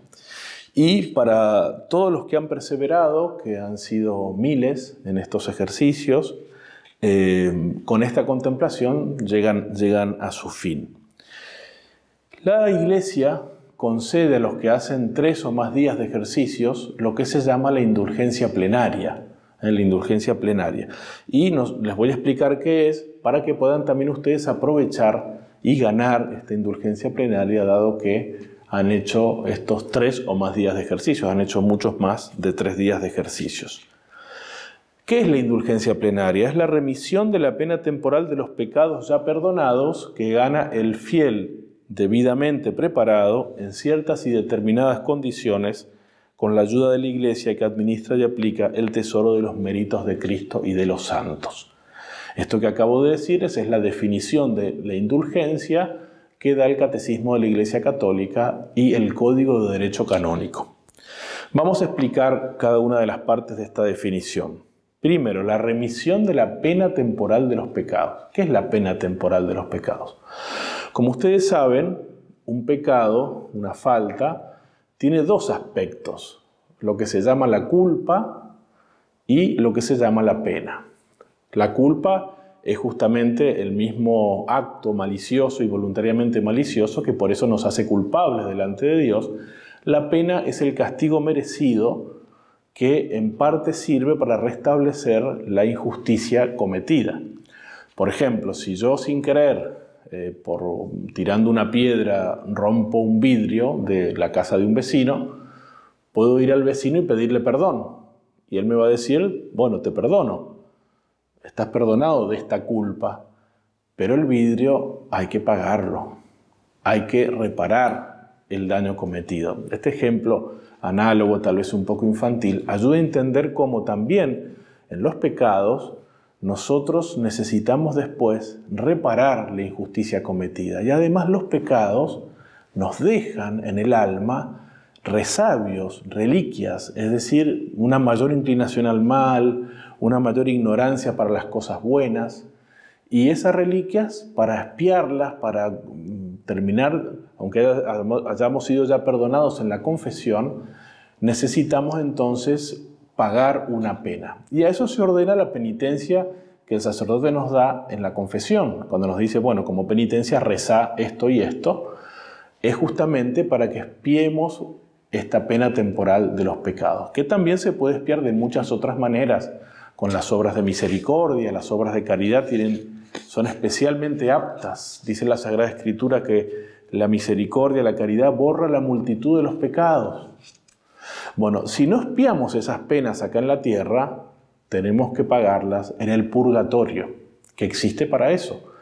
Y para todos los que han perseverado, que han sido miles en estos ejercicios, eh, con esta contemplación llegan, llegan a su fin. La Iglesia concede a los que hacen tres o más días de ejercicios lo que se llama la indulgencia plenaria en la indulgencia plenaria. Y les voy a explicar qué es para que puedan también ustedes aprovechar y ganar esta indulgencia plenaria, dado que han hecho estos tres o más días de ejercicios, han hecho muchos más de tres días de ejercicios. ¿Qué es la indulgencia plenaria? Es la remisión de la pena temporal de los pecados ya perdonados que gana el fiel debidamente preparado en ciertas y determinadas condiciones con la ayuda de la Iglesia que administra y aplica el tesoro de los méritos de Cristo y de los santos. Esto que acabo de decir es, la definición de la indulgencia que da el Catecismo de la Iglesia Católica y el Código de Derecho Canónico. Vamos a explicar cada una de las partes de esta definición. Primero, la remisión de la pena temporal de los pecados. ¿Qué es la pena temporal de los pecados? Como ustedes saben, un pecado, una falta, tiene dos aspectos, lo que se llama la culpa y lo que se llama la pena. La culpa es justamente el mismo acto malicioso y voluntariamente malicioso que por eso nos hace culpables delante de Dios. La pena es el castigo merecido que en parte sirve para restablecer la injusticia cometida. Por ejemplo, si yo sin querer, eh, por tirando una piedra, rompo un vidrio de la casa de un vecino, puedo ir al vecino y pedirle perdón. Y él me va a decir, bueno, te perdono estás perdonado de esta culpa, pero el vidrio hay que pagarlo, hay que reparar el daño cometido. Este ejemplo análogo, tal vez un poco infantil, ayuda a entender cómo también en los pecados nosotros necesitamos después reparar la injusticia cometida. Y además los pecados nos dejan en el alma resabios, reliquias, es decir, una mayor inclinación al mal, una mayor ignorancia para las cosas buenas, y esas reliquias, para espiarlas, para mm, terminar, aunque hayamos sido ya perdonados en la confesión, necesitamos entonces pagar una pena. Y a eso se ordena la penitencia que el sacerdote nos da en la confesión, cuando nos dice, bueno, como penitencia reza esto y esto, es justamente para que espiemos esta pena temporal de los pecados, que también se puede espiar de muchas otras maneras con las obras de misericordia, las obras de caridad tienen, son especialmente aptas. Dice la Sagrada Escritura que la misericordia, la caridad borra la multitud de los pecados. Bueno, si no espiamos esas penas acá en la tierra, tenemos que pagarlas en el purgatorio, que existe para eso,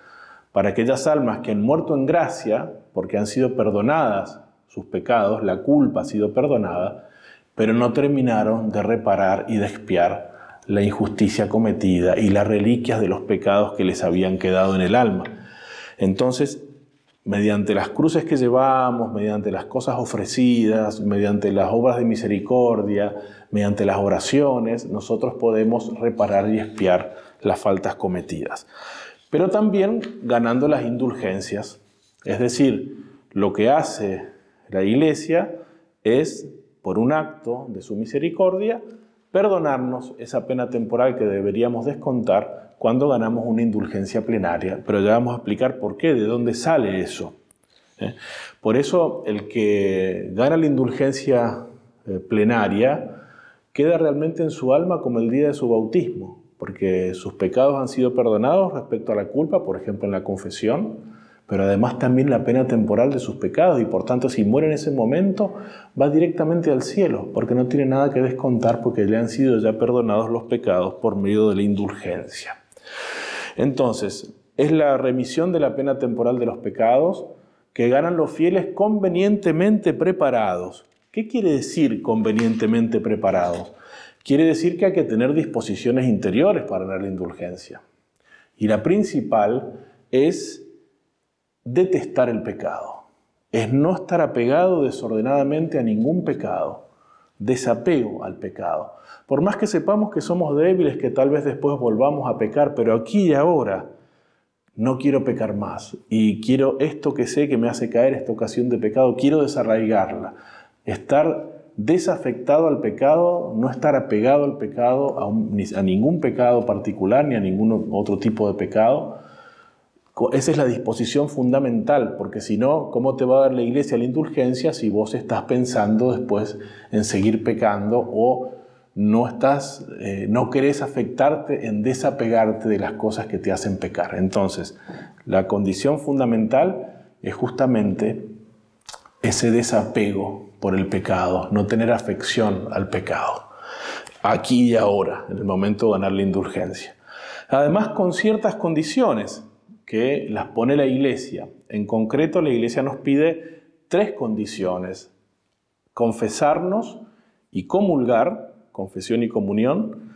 para aquellas almas que han muerto en gracia, porque han sido perdonadas sus pecados, la culpa ha sido perdonada, pero no terminaron de reparar y de expiar la injusticia cometida y las reliquias de los pecados que les habían quedado en el alma. Entonces, mediante las cruces que llevamos, mediante las cosas ofrecidas, mediante las obras de misericordia, mediante las oraciones, nosotros podemos reparar y espiar las faltas cometidas. Pero también ganando las indulgencias. Es decir, lo que hace la Iglesia es, por un acto de su misericordia, perdonarnos esa pena temporal que deberíamos descontar cuando ganamos una indulgencia plenaria. Pero ya vamos a explicar por qué, de dónde sale eso. ¿eh? Por eso el que gana la indulgencia eh, plenaria queda realmente en su alma como el día de su bautismo, porque sus pecados han sido perdonados respecto a la culpa, por ejemplo en la confesión, pero además también la pena temporal de sus pecados y por tanto si muere en ese momento va directamente al cielo porque no tiene nada que descontar porque le han sido ya perdonados los pecados por medio de la indulgencia. Entonces, es la remisión de la pena temporal de los pecados que ganan los fieles convenientemente preparados. ¿Qué quiere decir convenientemente preparados? Quiere decir que hay que tener disposiciones interiores para ganar la indulgencia. Y la principal es detestar el pecado, es no estar apegado desordenadamente a ningún pecado, desapego al pecado. Por más que sepamos que somos débiles, que tal vez después volvamos a pecar, pero aquí y ahora no quiero pecar más. Y quiero esto que sé que me hace caer esta ocasión de pecado, quiero desarraigarla, estar desafectado al pecado, no estar apegado al pecado, a, a ningún pecado particular ni a ningún otro tipo de pecado, esa es la disposición fundamental, porque si no, ¿cómo te va a dar la iglesia la indulgencia si vos estás pensando después en seguir pecando o no estás, eh, no querés afectarte en desapegarte de las cosas que te hacen pecar? Entonces, la condición fundamental es justamente ese desapego por el pecado, no tener afección al pecado, aquí y ahora, en el momento de ganar la indulgencia. Además, con ciertas condiciones que las pone la Iglesia. En concreto, la Iglesia nos pide tres condiciones. Confesarnos y comulgar, confesión y comunión,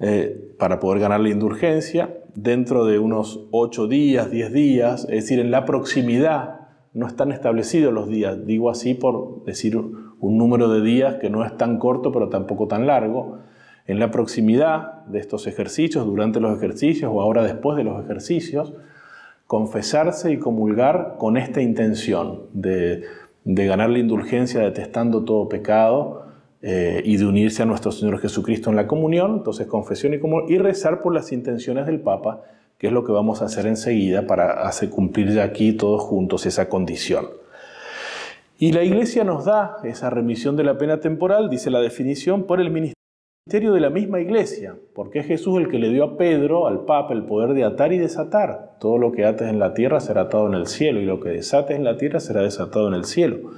eh, para poder ganar la indulgencia, dentro de unos ocho días, diez días, es decir, en la proximidad, no están establecidos los días, digo así por decir un número de días que no es tan corto pero tampoco tan largo. En la proximidad de estos ejercicios, durante los ejercicios o ahora después de los ejercicios, confesarse y comulgar con esta intención de, ganar la indulgencia detestando todo pecado eh, y de unirse a nuestro Señor Jesucristo en la comunión, entonces confesión y comunión, y rezar por las intenciones del Papa, que es lo que vamos a hacer enseguida para hacer cumplir ya aquí todos juntos esa condición. Y la Iglesia nos da esa remisión de la pena temporal, dice la definición, por el ministerio de la misma iglesia, porque es Jesús el que le dio a Pedro, al Papa, el poder de atar y desatar. Todo lo que ates en la tierra será atado en el cielo y lo que desates en la tierra será desatado en el cielo.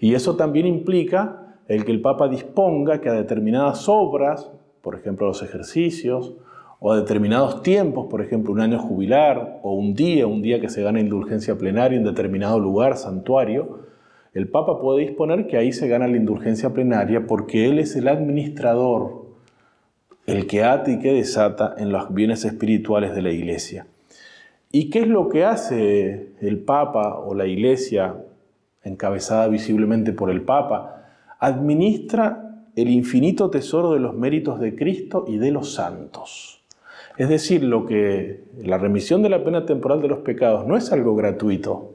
Y eso también implica el que el Papa disponga que a determinadas obras, por ejemplo los ejercicios, o a determinados tiempos, por ejemplo un año jubilar, o un día, un día que se gana indulgencia plenaria en determinado lugar, santuario, el Papa puede disponer que ahí se gana la indulgencia plenaria porque Él es el administrador, el que ata y que desata en los bienes espirituales de la Iglesia. ¿Y qué es lo que hace el Papa o la Iglesia, encabezada visiblemente por el Papa? Administra el infinito tesoro de los méritos de Cristo y de los santos. Es decir, lo que la remisión de la pena temporal de los pecados no es algo gratuito.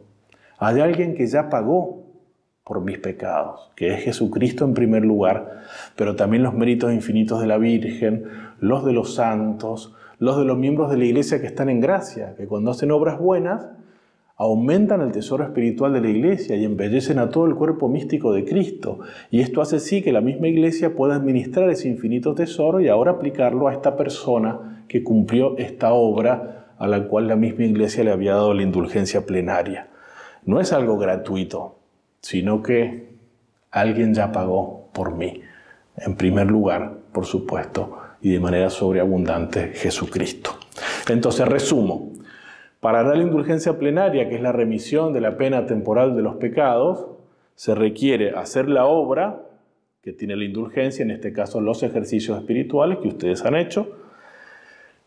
Hay alguien que ya pagó por mis pecados, que es Jesucristo en primer lugar, pero también los méritos infinitos de la Virgen, los de los santos, los de los miembros de la iglesia que están en gracia, que cuando hacen obras buenas, aumentan el tesoro espiritual de la iglesia y embellecen a todo el cuerpo místico de Cristo. Y esto hace sí que la misma iglesia pueda administrar ese infinito tesoro y ahora aplicarlo a esta persona que cumplió esta obra a la cual la misma iglesia le había dado la indulgencia plenaria. No es algo gratuito, sino que alguien ya pagó por mí. En primer lugar, por supuesto, y de manera sobreabundante, Jesucristo. Entonces, resumo. Para dar la indulgencia plenaria, que es la remisión de la pena temporal de los pecados, se requiere hacer la obra que tiene la indulgencia, en este caso los ejercicios espirituales que ustedes han hecho,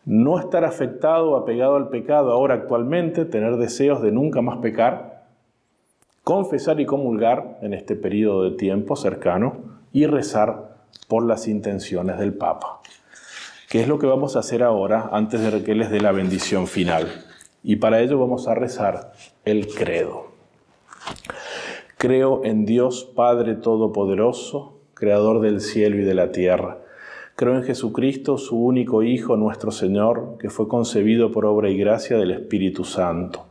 no estar afectado o apegado al pecado ahora actualmente, tener deseos de nunca más pecar, confesar y comulgar en este periodo de tiempo cercano y rezar por las intenciones del Papa. ¿Qué es lo que vamos a hacer ahora antes de que les dé la bendición final? Y para ello vamos a rezar el credo. Creo en Dios Padre Todopoderoso, Creador del cielo y de la tierra. Creo en Jesucristo, su único Hijo, nuestro Señor, que fue concebido por obra y gracia del Espíritu Santo.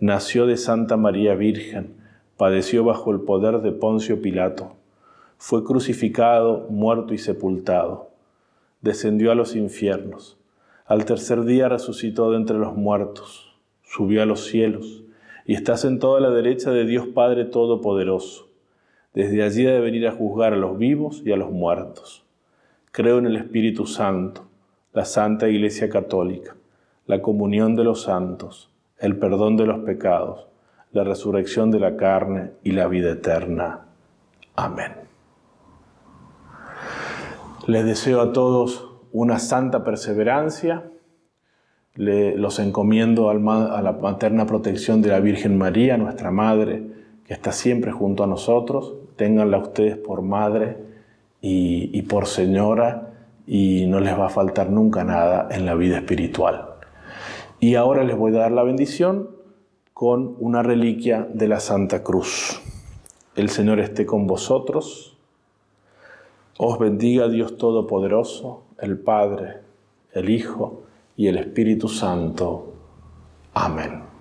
Nació de Santa María Virgen padeció bajo el poder de Poncio Pilato, fue crucificado, muerto y sepultado, descendió a los infiernos, al tercer día resucitó de entre los muertos, subió a los cielos. Y está sentado a la derecha de Dios Padre Todopoderoso. Desde allí debe venir a juzgar a los vivos y a los muertos. Creo en el Espíritu Santo, la Santa Iglesia Católica, la comunión de los santos, el perdón de los pecados, la resurrección de la carne y la vida eterna. Amén. Les deseo a todos una santa perseverancia. los encomiendo a la materna protección de la Virgen María, nuestra Madre, que está siempre junto a nosotros. Ténganla ustedes por Madre y por Señora y no les va a faltar nunca nada en la vida espiritual. Y ahora les voy a dar la bendición con una reliquia de la Santa Cruz. El Señor esté con vosotros. Os bendiga Dios Todopoderoso, el Padre, el Hijo y el Espíritu Santo. Amén.